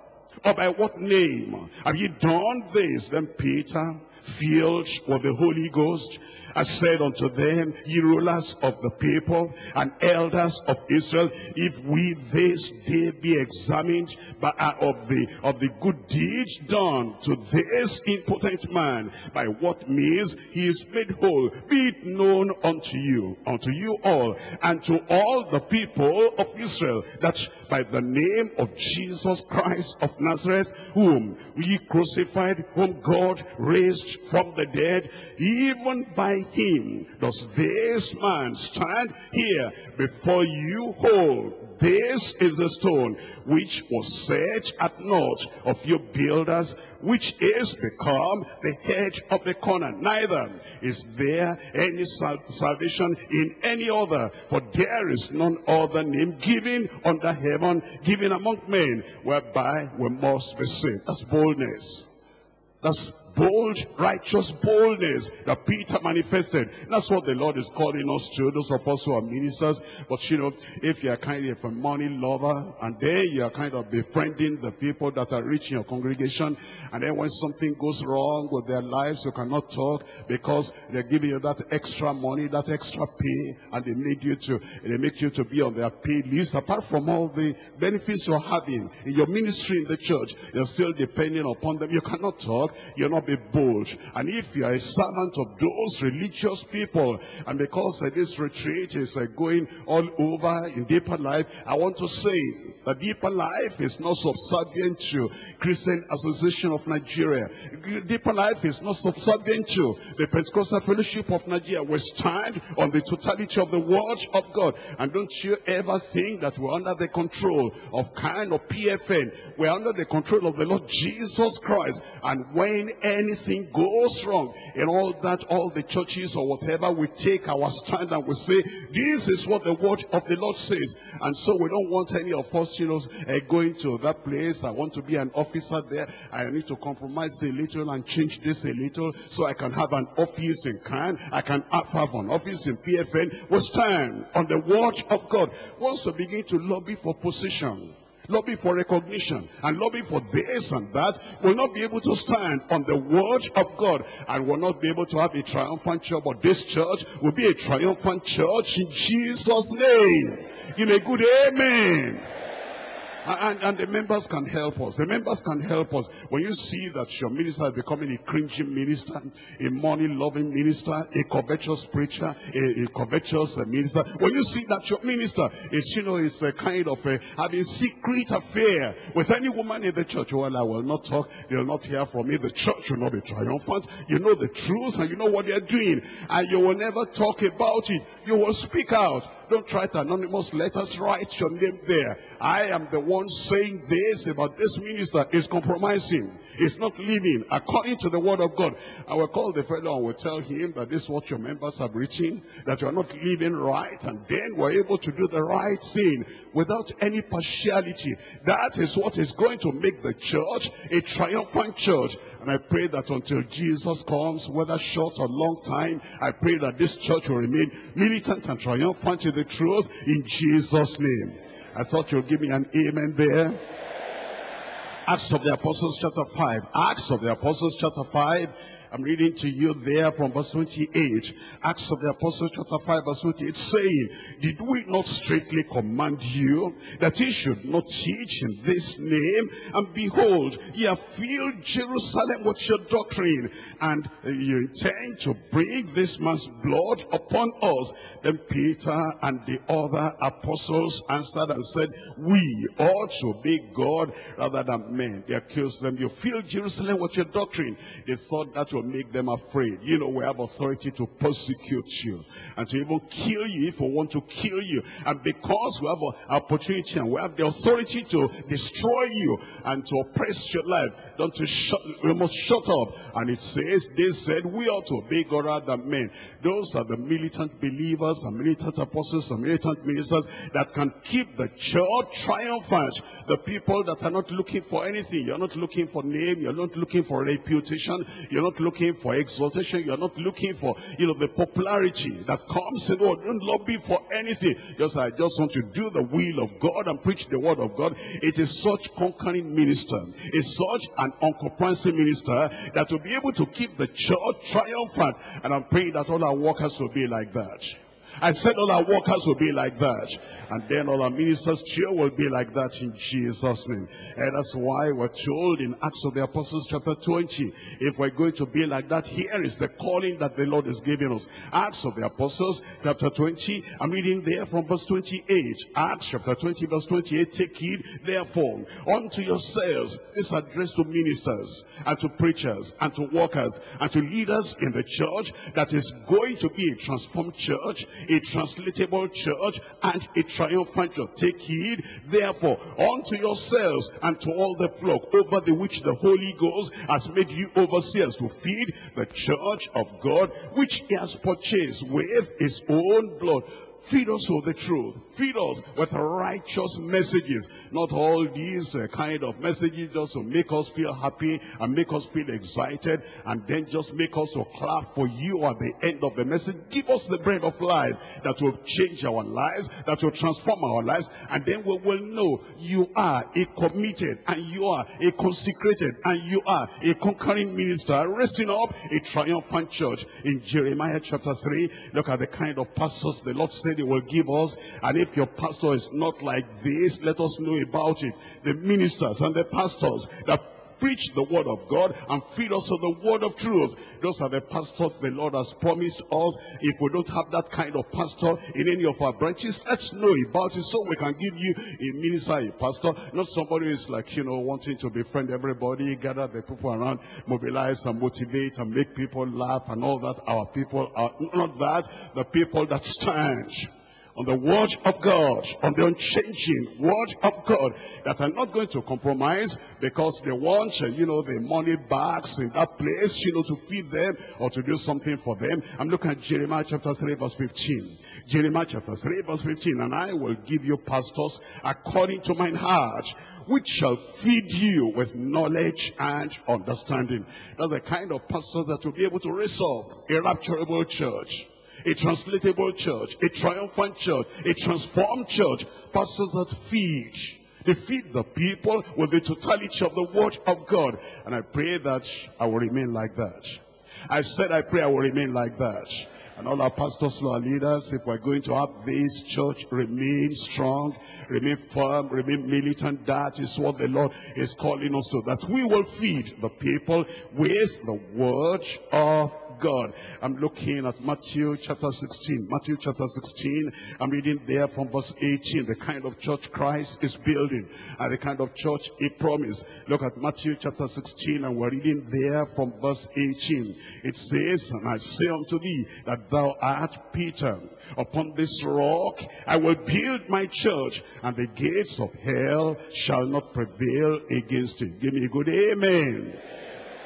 Or by what name have you done this? Then Peter, filled with the Holy Ghost, I said unto them, ye rulers of the people and elders of Israel, if we this day be examined by, uh, of the of the good deeds done to this impotent man, by what means he is made whole, be it known unto you, unto you all, and to all the people of Israel, that by the name of Jesus Christ of Nazareth, whom ye crucified, whom God raised from the dead, even by him does this man stand here before you whole. This is the stone which was set at naught of you builders, which is become the head of the corner. Neither is there any sal salvation in any other, for there is none other name given under heaven, given among men, whereby we must be saved. That's boldness. That's bold, righteous boldness that Peter manifested. That's what the Lord is calling us to, those of us who are ministers. But you know, if you're kind of a money lover, and then you're kind of befriending the people that are rich in your congregation, and then when something goes wrong with their lives, you cannot talk because they're giving you that extra money, that extra pay, and they made you to, they make you to be on their pay list. Apart from all the benefits you're having in your ministry in the church, you're still depending upon them. You cannot talk. You're not be bold. And if you are a servant of those religious people, and because uh, this retreat is uh, going all over in deeper life, I want to say that deeper life is not subservient to Christian Association of Nigeria. Deeper life is not subservient to the Pentecostal Fellowship of Nigeria. We stand on the totality of the word of God. And don't you ever think that we're under the control of kind of PFN. We're under the control of the Lord Jesus Christ. And when anything goes wrong in all that, all the churches or whatever, we take our stand and we say, this is what the word of the Lord says. And so we don't want any of us you know, uh, going to that place. I want to be an officer there. I need to compromise a little and change this a little so I can have an office in CAN. I can have an office in PFN. We stand on the watch of God. Once we begin to lobby for position, lobby for recognition and lobby for this and that will not be able to stand on the word of God and will not be able to have a triumphant church. But this church will be a triumphant church in Jesus name. Give a good amen and, and the members can help us. The members can help us. When you see that your minister is becoming a cringing minister, a money-loving minister, a covetous preacher, a, a covetous uh, minister, when you see that your minister is, you know, is a kind of a, having secret affair with any woman in the church, well, I will not talk. They will not hear from me. The church will not be triumphant. You know the truth and you know what they're doing. And you will never talk about it. You will speak out. Don't write anonymous letters. Write your name there. I am the one saying this about this minister is compromising. He's not living according to the word of God. I will call the fellow and will tell him that this is what your members have written, that you are not living right, and then we're able to do the right thing without any partiality. That is what is going to make the church a triumphant church. And I pray that until Jesus comes, whether short or long time, I pray that this church will remain militant and triumphant in the truth in Jesus' name. I thought you'll give me an amen there. Acts of the Apostles chapter 5. Acts of the Apostles chapter 5. I'm reading to you there from verse 28. Acts of the Apostles chapter 5 verse 28 saying, Did we not strictly command you that ye should not teach in this name? And behold, ye have filled Jerusalem with your doctrine, and you intend to bring this man's blood upon us. Then Peter and the other apostles answered and said, We ought to obey God rather than men. They accused them, You filled Jerusalem with your doctrine. They thought that will make them afraid. You know, we have authority to persecute you and to even kill you if we want to kill you. And because we have an opportunity and we have the authority to destroy you and to oppress your life, don't you shut, we must shut up. And it says, they said, we ought to obey God rather than men. Those are the militant believers and militant apostles and militant ministers that can keep the church triumphant. The people that are not looking for anything. You're not looking for name. You're not looking for reputation. You're not looking for exaltation. You're not looking for, you know, the popularity that comes in. Oh, don't lobby for anything. Just, I just want to do the will of God and preach the word of God. It is such conquering minister. It's such an uncompromising minister that will be able to keep the church triumphant. And I'm praying that all our workers will be like that. I said all our workers will be like that. And then all our ministers too will be like that in Jesus' name. And that's why we're told in Acts of the Apostles chapter 20, if we're going to be like that, here is the calling that the Lord is giving us. Acts of the Apostles chapter 20, I'm reading there from verse 28. Acts chapter 20 verse 28, take heed therefore unto yourselves. This address to ministers and to preachers and to workers and to leaders in the church that is going to be a transformed church a translatable church and a triumphant church. Take heed, therefore, unto yourselves and to all the flock over the which the Holy Ghost has made you overseers to feed the church of God, which he has purchased with his own blood. Feed us with the truth. Feed us with righteous messages. Not all these uh, kind of messages just to make us feel happy and make us feel excited and then just make us to clap for you at the end of the message. Give us the bread of life that will change our lives, that will transform our lives. And then we will know you are a committed and you are a consecrated and you are a conquering minister raising up a triumphant church. In Jeremiah chapter 3, look at the kind of pastors the Lord said he will give us. And if your pastor is not like this, let us know about it. The ministers and the pastors that preach the word of God and feed us with the word of truth. Those are the pastors the Lord has promised us. If we don't have that kind of pastor in any of our branches, let's know about it so we can give you a minister, a pastor, not somebody who is like, you know, wanting to befriend everybody, gather the people around, mobilize and motivate and make people laugh and all that. Our people are not that. The people that stand on the word of God, on the unchanging word of God, that are not going to compromise because they want, uh, you know, the money bags in that place, you know, to feed them or to do something for them. I'm looking at Jeremiah chapter 3 verse 15. Jeremiah chapter 3 verse 15. And I will give you pastors according to mine heart, which shall feed you with knowledge and understanding. That's the kind of pastors that will be able to raise up a rapturable church a translatable church, a triumphant church, a transformed church, pastors that feed. They feed the people with the totality of the word of God. And I pray that I will remain like that. I said I pray I will remain like that. And all our pastors, our leaders, if we're going to have this church remain strong, remain firm, remain militant, that is what the Lord is calling us to. That we will feed the people with the word of God. I'm looking at Matthew chapter 16. Matthew chapter 16. I'm reading there from verse 18. The kind of church Christ is building and the kind of church he promised. Look at Matthew chapter 16 and we're reading there from verse 18. It says, And I say unto thee that thou art Peter. Upon this rock I will build my church, and the gates of hell shall not prevail against it. Give me a good amen.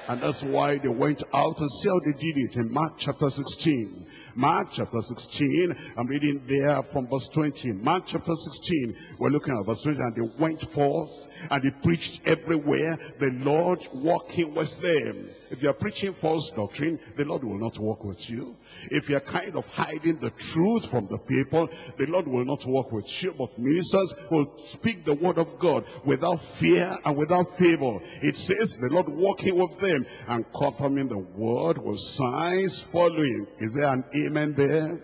And that's why they went out and see how they did it in Mark chapter 16. Mark chapter 16, I'm reading there from verse 20. Mark chapter 16, we're looking at verse 20. And they went forth and they preached everywhere, the Lord walking with them. If you're preaching false doctrine, the Lord will not walk with you. If you're kind of hiding the truth from the people, the Lord will not walk with you. But ministers will speak the word of God without fear and without favor. It says the Lord walking with them and confirming the word with signs following. Is there an amen there?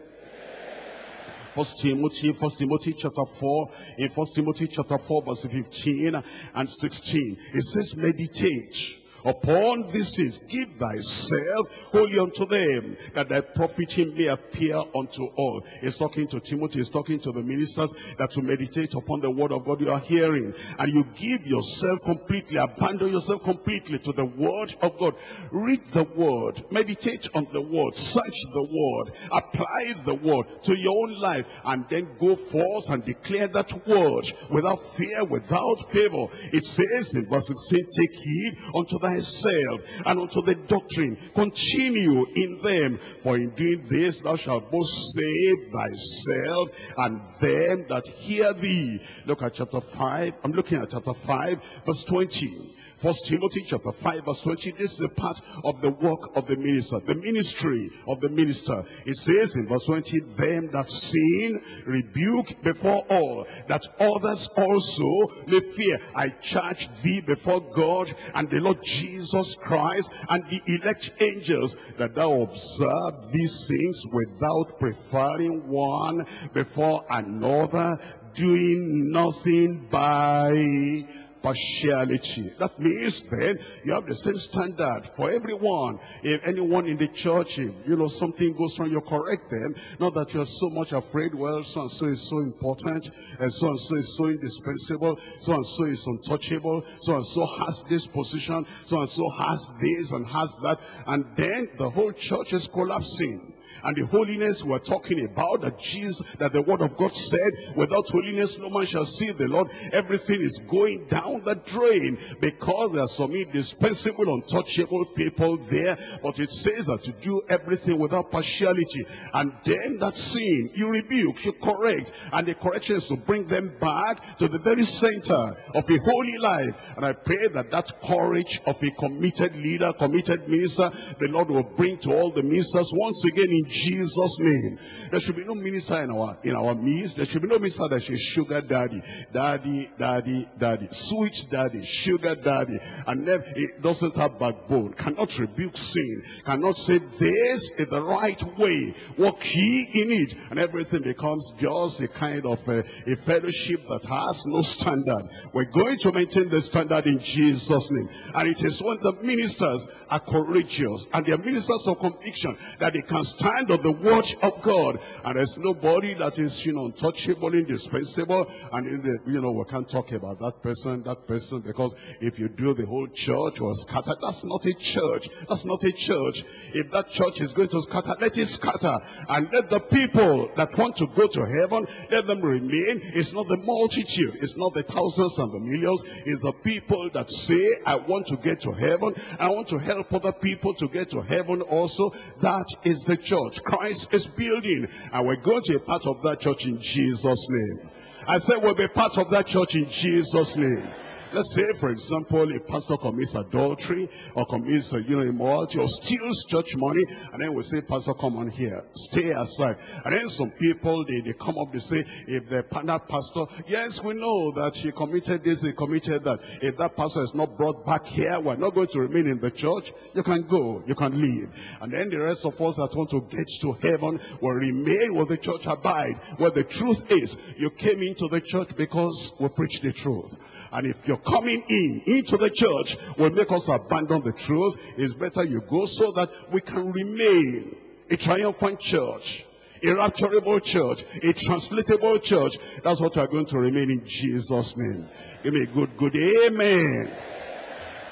First Timothy, First Timothy chapter 4, in First Timothy chapter 4 verse 15 and 16. It says meditate Upon these things give thyself wholly unto them, that thy profiting may appear unto all. He's talking to Timothy, he's talking to the ministers that to meditate upon the word of God you are hearing. And you give yourself completely, abandon yourself completely to the word of God. Read the word, meditate on the word, search the word, apply the word to your own life, and then go forth and declare that word without fear, without favor. It says in verse 16, take heed unto thy thyself and unto the doctrine. Continue in them, for in doing this thou shalt both save thyself and them that hear thee. Look at chapter 5. I'm looking at chapter 5, verse 20. First Timothy chapter 5 verse 20, this is a part of the work of the minister, the ministry of the minister. It says in verse 20, them that sin, rebuke before all, that others also may fear. I charge thee before God and the Lord Jesus Christ and the elect angels, that thou observe these things without preferring one before another, doing nothing by partiality. That means then you have the same standard for everyone. If anyone in the church, if, you know, something goes wrong, you correct them. Not that you're so much afraid, well, so and so is so important, and so and so is so indispensable, so and so is untouchable, so and so has this position, so and so has this and has that, and then the whole church is collapsing and the holiness we're talking about that Jesus, that the word of God said, without holiness no man shall see the Lord. Everything is going down the drain because there are some indispensable, untouchable people there. But it says that to do everything without partiality. And then that sin, you rebuke, you correct. And the correction is to bring them back to the very center of a holy life. And I pray that that courage of a committed leader, committed minister, the Lord will bring to all the ministers once again in Jesus' name. There should be no minister in our in our midst. There should be no minister that should sugar daddy, daddy, daddy, daddy, sweet daddy, sugar daddy, and then it doesn't have backbone, cannot rebuke sin, cannot say this is the right way, walk ye in it, and everything becomes just a kind of a, a fellowship that has no standard. We're going to maintain the standard in Jesus' name. And it is when the ministers are courageous and they're ministers of conviction that they can stand on the word of God. And there's nobody that is, you know, untouchable, indispensable. And, in the, you know, we can't talk about that person, that person, because if you do, the whole church will scatter. That's not a church. That's not a church. If that church is going to scatter, let it scatter. And let the people that want to go to heaven, let them remain. It's not the multitude. It's not the thousands and the millions. It's the people that say, I want to get to heaven. I want to help other people to get to heaven also. That is the church. Christ is building. And we're going to be part of that church in Jesus' name. I said we'll be part of that church in Jesus' name. Let's say, for example, a pastor commits adultery or commits, uh, you know, immorality or steals church money, and then we say, pastor, come on here, stay aside. And then some people, they, they come up, they say, if the that pastor, yes, we know that he committed this, he committed that. If that pastor is not brought back here, we're not going to remain in the church. You can go, you can leave. And then the rest of us that want to get to heaven will remain where the church abide, where the truth is. You came into the church because we preach the truth. And if you're coming in, into the church, will make us abandon the truth, it's better you go so that we can remain a triumphant church, a rapturable church, a translatable church. That's what we're going to remain in Jesus' name. Give me a good, good amen.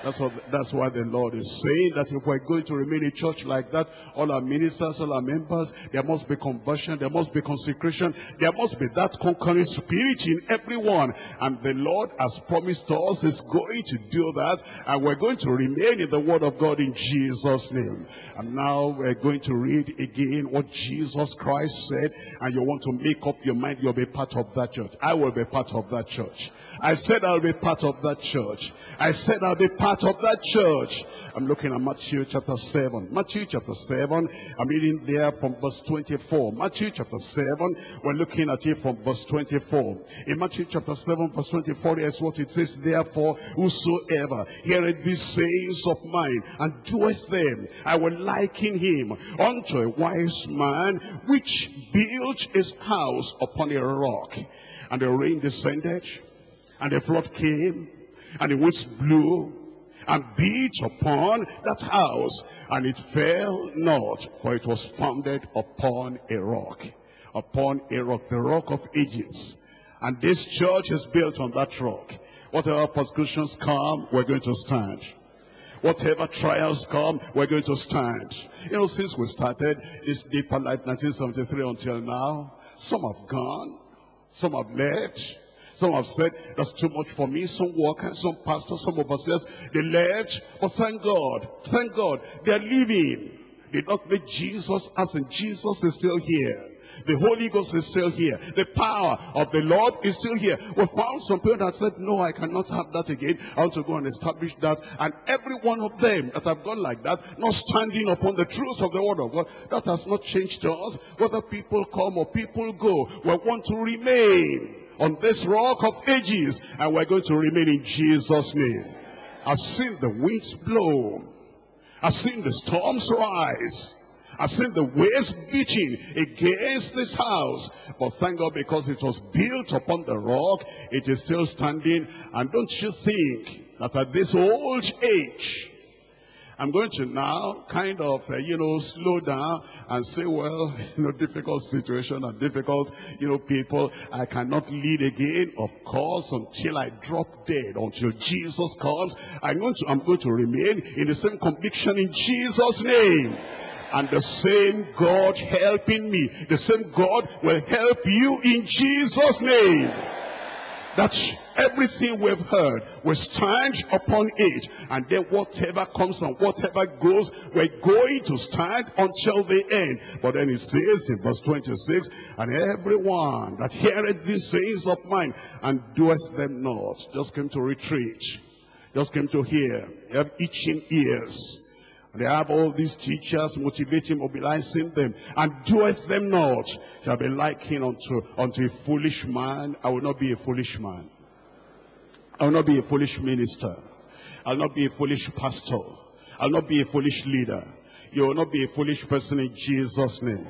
That's what, that's why the Lord is saying that if we're going to remain a church like that, all our ministers, all our members, there must be conversion, there must be consecration, there must be that conquering spirit in everyone. And the Lord has promised to us is going to do that, and we're going to remain in the word of God in Jesus' name. And now we're going to read again what Jesus Christ said, and you want to make up your mind, you'll be part of that church. I will be part of that church. I said I'll be part of that church. I said I'll be part of that church. I'm looking at Matthew chapter 7. Matthew chapter 7, I'm reading there from verse 24. Matthew chapter 7, we're looking at it from verse 24. In Matthew chapter 7, verse 24, here's what it says, Therefore, whosoever heareth these sayings of mine and doeth them, I will liken him unto a wise man which built his house upon a rock. And the rain descended, and the flood came, and the winds blew, and beat upon that house, and it fell not, for it was founded upon a rock. Upon a rock, the rock of ages. And this church is built on that rock. Whatever persecutions come, we're going to stand. Whatever trials come, we're going to stand. You know, since we started this Deeper Life 1973 until now, some have gone, some have left, some have said, that's too much for me. Some workers, some pastors, some of overseers, they left. But thank God, thank God, they're living. They don't make Jesus absent. Jesus is still here. The Holy Ghost is still here. The power of the Lord is still here. We found some people that said, no, I cannot have that again. I want to go and establish that. And every one of them that have gone like that, not standing upon the truth of the word of God, that has not changed us. Whether people come or people go, we want to remain on this rock of ages. And we're going to remain in Jesus' name. I've seen the winds blow. I've seen the storms rise. I've seen the waves beating against this house. But thank God because it was built upon the rock, it is still standing. And don't you think that at this old age, I'm going to now kind of, uh, you know, slow down and say, well, you know, difficult situation and difficult, you know, people. I cannot lead again, of course, until I drop dead, until Jesus comes. I'm going to, I'm going to remain in the same conviction in Jesus' name. And the same God helping me, the same God will help you in Jesus' name. That everything we've heard, we stand upon it. And then whatever comes and whatever goes, we're going to stand until the end. But then it says in verse 26, And everyone that heareth these sayings of mine and doeth them not, just came to retreat, just came to hear, they have itching ears. They have all these teachers motivating, mobilizing them, and doeth them not, shall be likened unto, unto a foolish man. I will not be a foolish man. I will not be a foolish minister. I will not be a foolish pastor. I will not be a foolish leader. You will not be a foolish person in Jesus' name.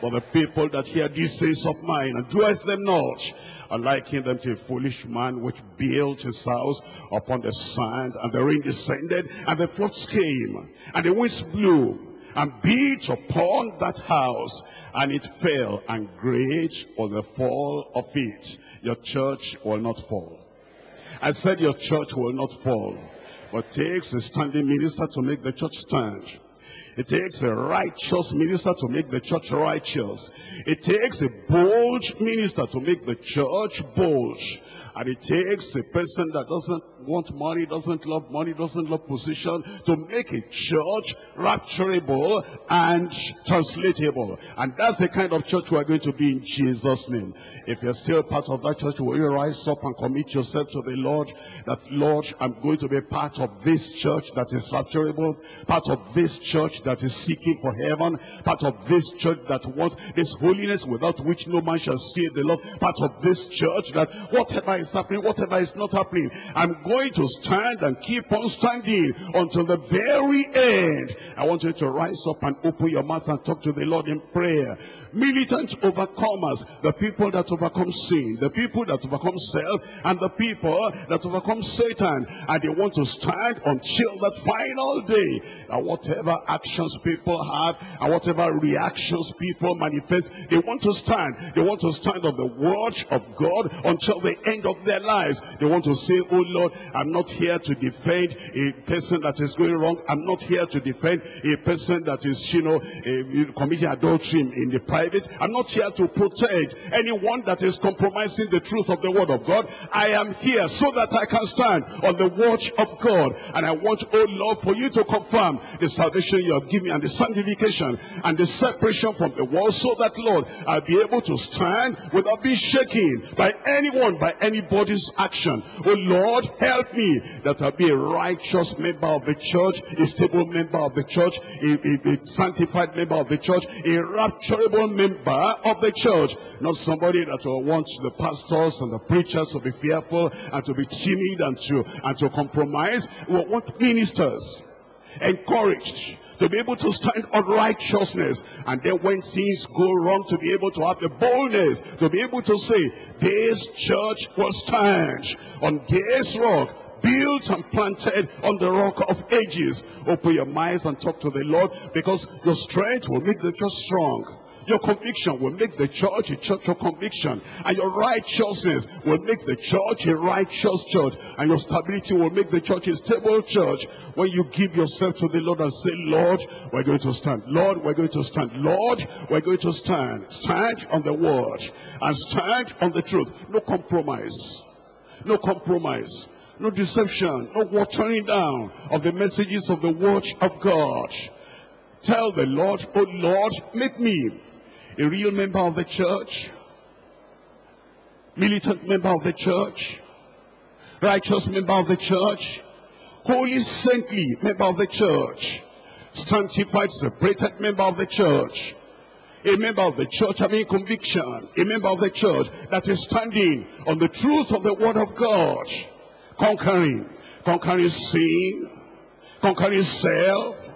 But the people that hear these sayings of mine and doeth them not, I liken them to a foolish man which built his house upon the sand, and the rain descended, and the floods came, and the winds blew, and beat upon that house, and it fell, and great was the fall of it. Your church will not fall. I said your church will not fall. But takes a standing minister to make the church stand. It takes a righteous minister to make the church righteous. It takes a bold minister to make the church bold. And it takes a person that doesn't want money, doesn't love money, doesn't love position, to make a church rapturable and translatable. And that's the kind of church we're going to be in Jesus' name. If you're still part of that church, will you rise up and commit yourself to the Lord? That, Lord, I'm going to be part of this church that is rapturable, part of this church that is seeking for heaven, part of this church that wants this holiness without which no man shall see the Lord, part of this church that whatever is happening, whatever is not happening, I'm going to stand and keep on standing until the very end. I want you to rise up and open your mouth and talk to the Lord in prayer. Militant overcomers, the people that overcome sin, the people that overcome self, and the people that overcome Satan. And they want to stand until that final day. And whatever actions people have, and whatever reactions people manifest, they want to stand. They want to stand on the word of God until the end of their lives. They want to say, oh Lord, I'm not here to defend a person that is going wrong. I'm not here to defend a person that is, you know, committing adultery in the private. I'm not here to protect anyone that is compromising the truth of the word of God. I am here so that I can stand on the watch of God. And I want, oh Lord, for you to confirm the salvation you have given and the sanctification and the separation from the world so that, Lord, I'll be able to stand without being shaken by anyone, by anybody's action. Oh Lord, help me that I'll be a righteous member of the church, a stable member of the church, a, a, a sanctified member of the church, a rapturable member of the church. Not somebody that will want the pastors and the preachers to be fearful and to be timid and to, and to compromise. We want ministers encouraged to be able to stand on righteousness. And then when things go wrong, to be able to have the boldness, to be able to say, this church will stand on this rock, built and planted on the rock of ages. Open your minds and talk to the Lord because your strength will make the church strong. Your conviction will make the church a church of conviction. And your righteousness will make the church a righteous church. And your stability will make the church a stable church. When you give yourself to the Lord and say, Lord, we're going to stand. Lord, we're going to stand. Lord, we're going to stand. Stand on the word. And stand on the truth. No compromise. No compromise. No deception. No watering down of the messages of the word of God. Tell the Lord, oh Lord, make me a real member of the church, militant member of the church, righteous member of the church, holy saintly member of the church, sanctified, separated member of the church, a member of the church having conviction, a member of the church that is standing on the truth of the word of God, conquering, conquering sin, conquering self,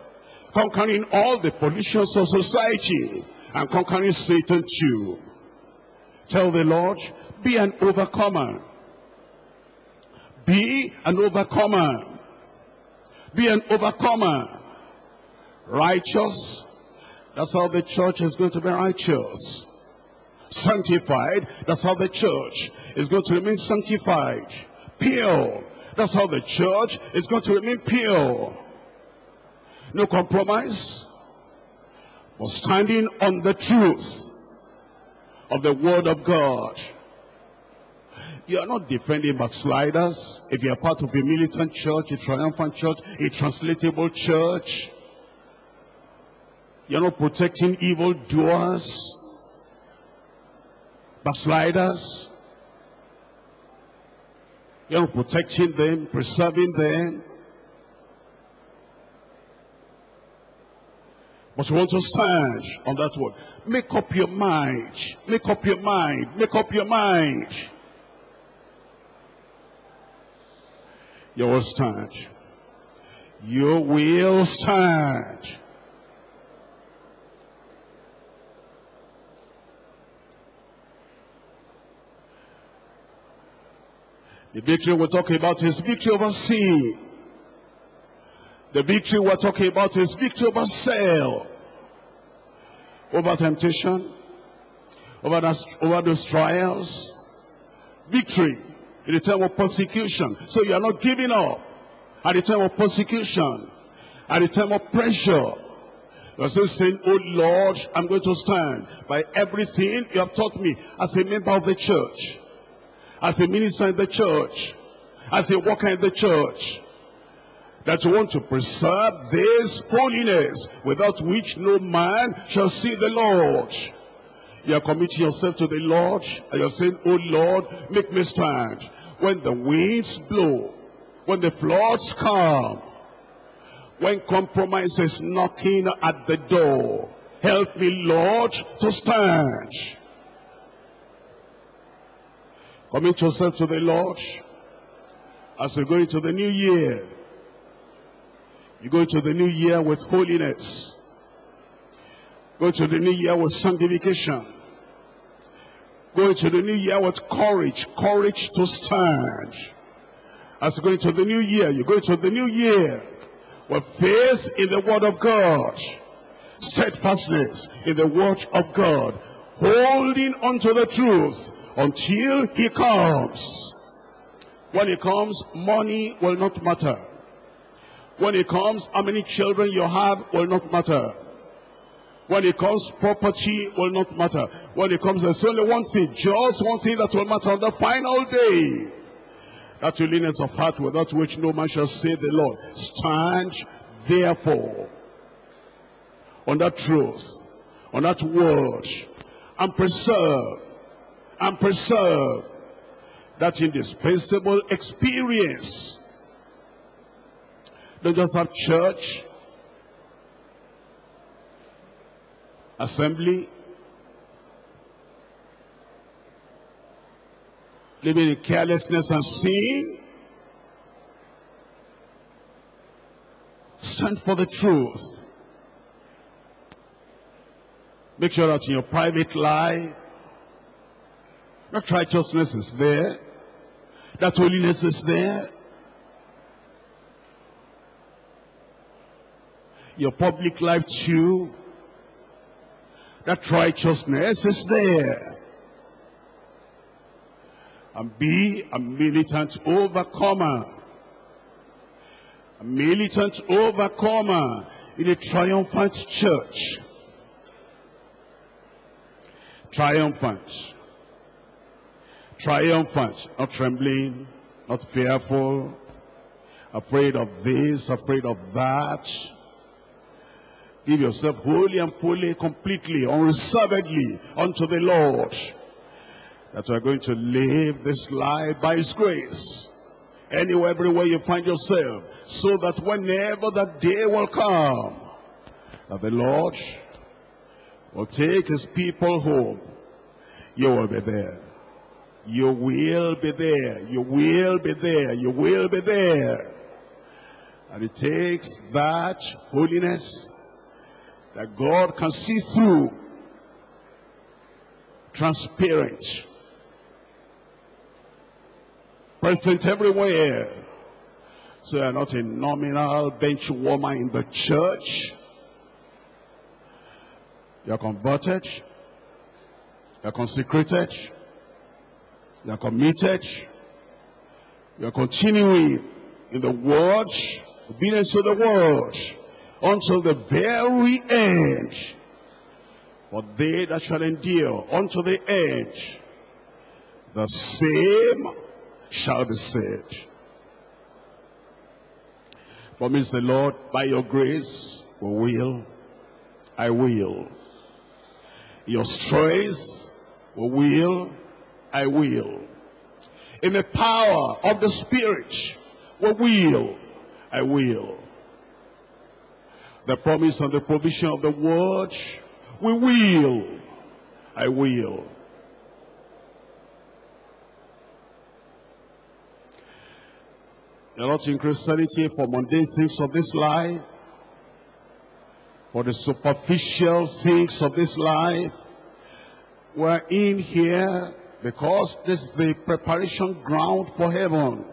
conquering all the pollutions of society, and conquering Satan too. Tell the Lord, be an overcomer. Be an overcomer. Be an overcomer. Righteous. That's how the church is going to be righteous. Sanctified. That's how the church is going to remain sanctified. Pure. That's how the church is going to remain pure. No compromise. But standing on the truth of the word of God. You are not defending backsliders. If you are part of a militant church, a triumphant church, a translatable church, you're not protecting evil doers, backsliders. You're not protecting them, preserving them. But you want to stand on that word. Make up your mind. Make up your mind. Make up your mind. You will stand. You will stand. The victory we're talking about is victory over sin. The victory we're talking about is victory over self, over temptation, over, over those trials. Victory in the time of persecution. So you are not giving up at the time of persecution, at the time of pressure. You are still saying, Oh Lord, I'm going to stand by everything you have taught me as a member of the church, as a minister in the church, as a worker in the church that you want to preserve this holiness without which no man shall see the Lord. You are committing yourself to the Lord and you're saying, Oh Lord, make me stand. When the winds blow, when the floods come, when compromise is knocking at the door, help me Lord to stand. Commit yourself to the Lord as we go into the new year. You go into the new year with holiness. Go to the new year with sanctification. Go into the new year with courage. Courage to stand. As you go into the new year, you go into the new year with faith in the word of God. Steadfastness in the word of God. Holding onto the truth until he comes. When he comes, money will not matter. When it comes, how many children you have will not matter. When it comes, property will not matter. When it comes, there's only one thing, just one thing that will matter on the final day. That holiness of heart without which no man shall say the Lord. Stand therefore on that truth, on that word, and preserve, and preserve that indispensable experience don't just have church, assembly, living in carelessness and sin. Stand for the truth. Make sure that in your private life, that righteousness is there, that holiness is there, your public life too. That righteousness is there. And be a militant overcomer. A militant overcomer in a triumphant church. Triumphant. Triumphant. Not trembling, not fearful, afraid of this, afraid of that Give yourself wholly and fully, completely, unreservedly unto the Lord. That we're going to live this life by His grace. Anywhere, everywhere you find yourself. So that whenever that day will come, that the Lord will take His people home. You will be there. You will be there. You will be there. You will be there. And it takes that holiness that God can see through, transparent, present everywhere. So you're not a nominal bench warmer in the church. You're converted. You're consecrated. You're committed. You're continuing in the word, obedience to the word, until the very end. But they that shall endure unto the end, the same shall be saved. Promise the Lord, by your grace, we will, I will. Your strength, we will, I will. In the power of the Spirit, we will, I will. The promise and the provision of the word, we will, I will. You're not in Christianity for mundane things of this life, for the superficial things of this life. We're in here because this is the preparation ground for heaven.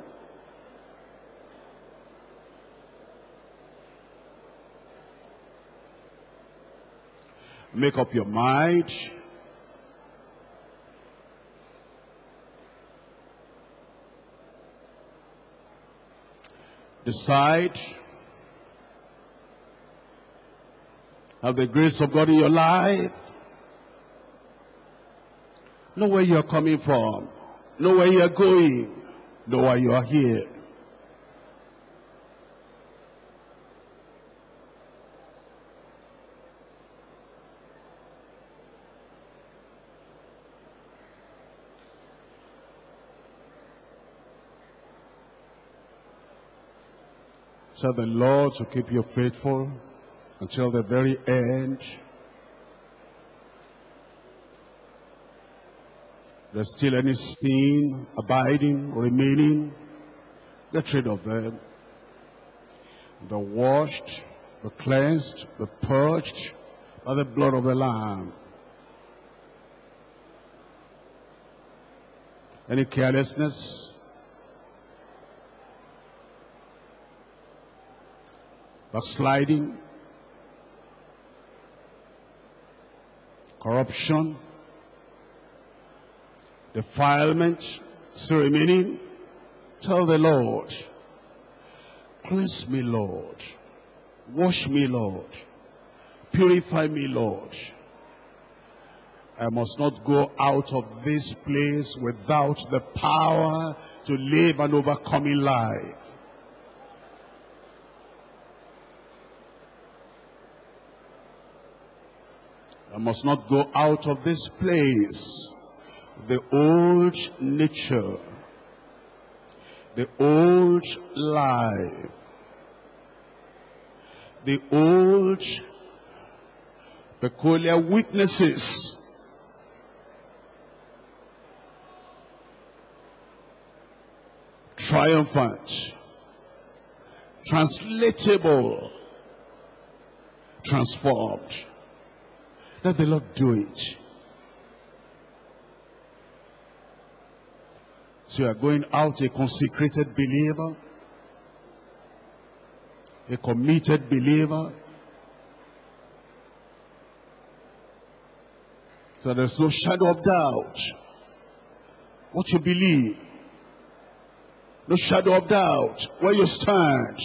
Make up your mind. Decide. Have the grace of God in your life. Know where you're coming from. Know where you're going. Know why you are here. Tell the Lord to keep you faithful until the very end. There's still any sin abiding, remaining, get rid of them. Be washed, be cleansed, be purged by the blood of the Lamb. Any carelessness, backsliding, corruption, defilement, still remaining, tell the Lord, cleanse me, Lord, wash me, Lord, purify me, Lord. I must not go out of this place without the power to live an overcoming life. I must not go out of this place. The old nature, the old life, the old peculiar weaknesses triumphant, translatable, transformed. Let the Lord do it. So you are going out a consecrated believer, a committed believer. So there's no shadow of doubt. What you believe. No shadow of doubt where you stand.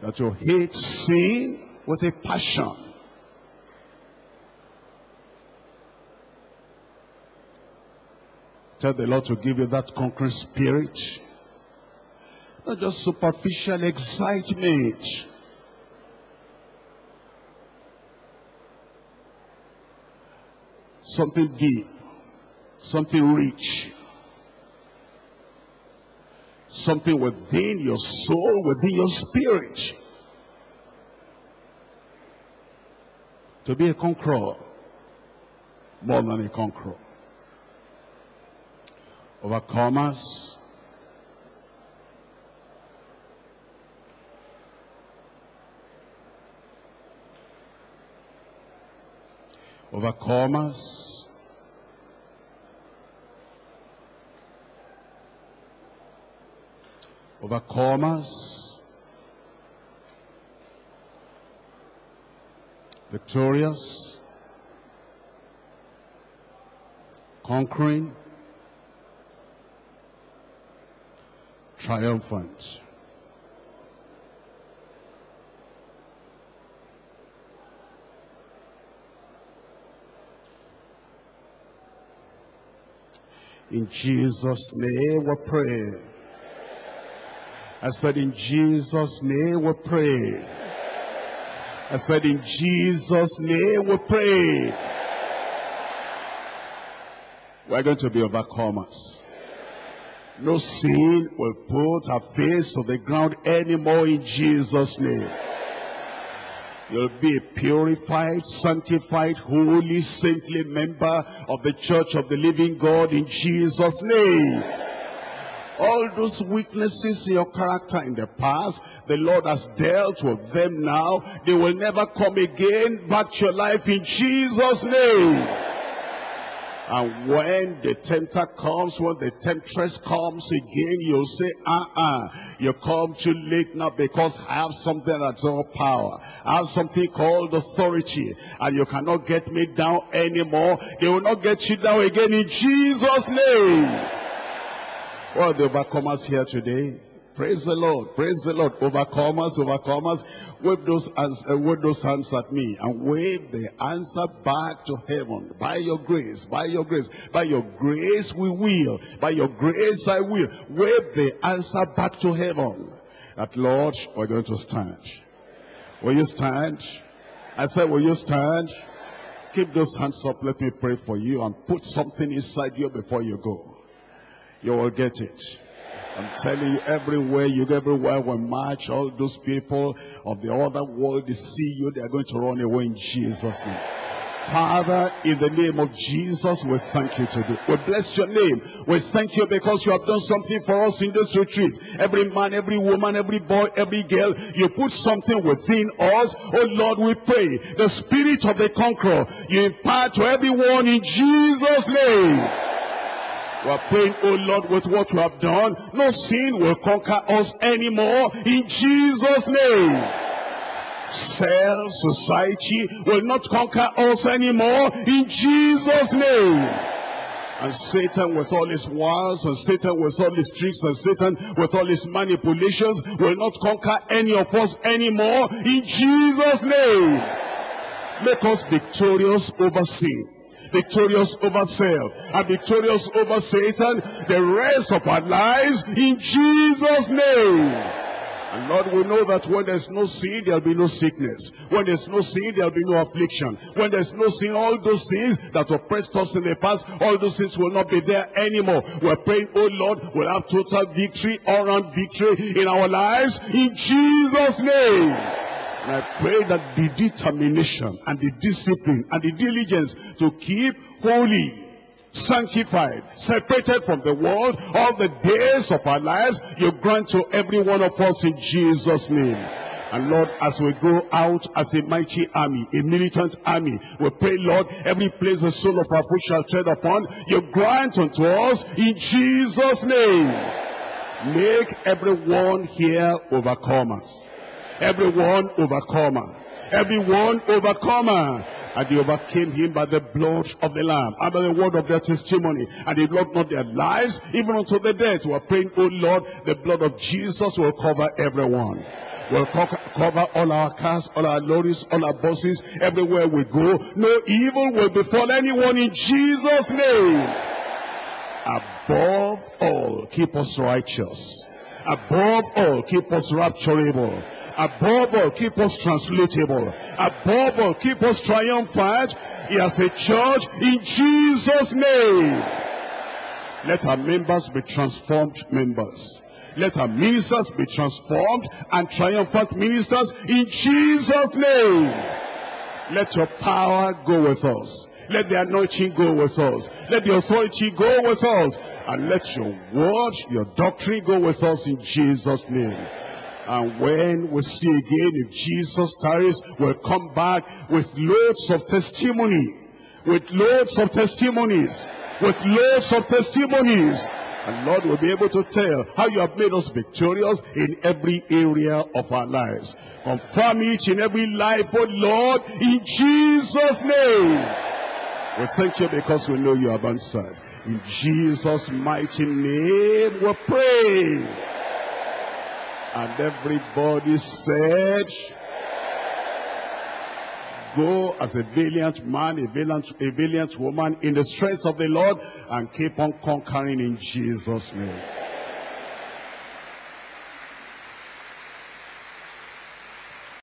That you hate sin with a passion. Tell the Lord to give you that conquering spirit. Not just superficial excitement. Something deep. Something rich. Something within your soul, within your spirit. To be a conqueror more than a conqueror. Overcomers, overcomers, overcomers, victorious, conquering, triumphant. In Jesus' name we pray. I said, in Jesus' name we pray. I said, in Jesus' name we pray. We're going to be overcomers. No sin will put our face to the ground anymore in Jesus' name. You'll be a purified, sanctified, holy, saintly member of the church of the living God in Jesus' name. All those weaknesses in your character in the past, the Lord has dealt with them now. They will never come again back to your life in Jesus' name. And when the tempter comes, when the temptress comes again, you'll say, uh-uh, you come too late now because I have something that's all power. I have something called authority, and you cannot get me down anymore. They will not get you down again in Jesus' name. What are the overcomers here today? Praise the Lord. Praise the Lord. Overcomers, overcomers. Wave those hands, uh, wave those hands at me and wave the answer back to heaven. By your grace, by your grace, by your grace we will. By your grace I will. Wave the answer back to heaven. That Lord, we're going to stand. Will you stand? I said, will you stand? Keep those hands up. Let me pray for you and put something inside you before you go. You will get it. I'm telling you, everywhere you go, everywhere we march, all those people of the other world, they see you, they are going to run away in Jesus' name. Father, in the name of Jesus, we thank you today. We bless your name. We thank you because you have done something for us in this retreat. Every man, every woman, every boy, every girl, you put something within us. Oh Lord, we pray. The spirit of the conqueror, you impart to everyone in Jesus' name. We are praying, oh Lord, with what you have done, no sin will conquer us anymore in Jesus' name. Self, society will not conquer us anymore in Jesus' name. And Satan with all his wiles, and Satan with all his tricks, and Satan with all his manipulations will not conquer any of us anymore in Jesus' name. Make us victorious over sin victorious over self, and victorious over Satan the rest of our lives in Jesus' name. And Lord, we know that when there's no sin, there'll be no sickness. When there's no sin, there'll be no affliction. When there's no sin, all those sins that oppressed us in the past, all those sins will not be there anymore. We're praying, oh Lord, we'll have total victory, all round victory in our lives, in Jesus' name. And I pray that the determination and the discipline and the diligence to keep holy, sanctified, separated from the world all the days of our lives, you grant to every one of us in Jesus' name. And Lord, as we go out as a mighty army, a militant army, we pray, Lord, every place the sole of our foot shall tread upon, you grant unto us in Jesus' name. Make everyone here overcomers everyone overcomer. Everyone overcomer. And they overcame him by the blood of the Lamb and by the word of their testimony. And they loved not their lives, even unto the death. We are praying, oh Lord, the blood of Jesus will cover everyone. Will co cover all our cars, all our lorries, all our buses, everywhere we go. No evil will befall anyone in Jesus' name. Above all, keep us righteous. Above all, keep us rapturable Above all, keep us translatable. Above all, keep us triumphant as a church in Jesus' name. Let our members be transformed members. Let our ministers be transformed and triumphant ministers in Jesus' name. Let your power go with us. Let the anointing go with us. Let the authority go with us. And let your word, your doctrine go with us in Jesus' name. And when we see again, if Jesus tarries, we'll come back with loads of testimony. With loads of testimonies. With loads of testimonies. And Lord will be able to tell how you have made us victorious in every area of our lives. Confirm it in every life, oh Lord, in Jesus' name. We thank you because we know you have answered. In Jesus' mighty name we pray. And everybody said, Go as a valiant man, a valiant, a valiant woman in the strength of the Lord and keep on conquering in Jesus' name.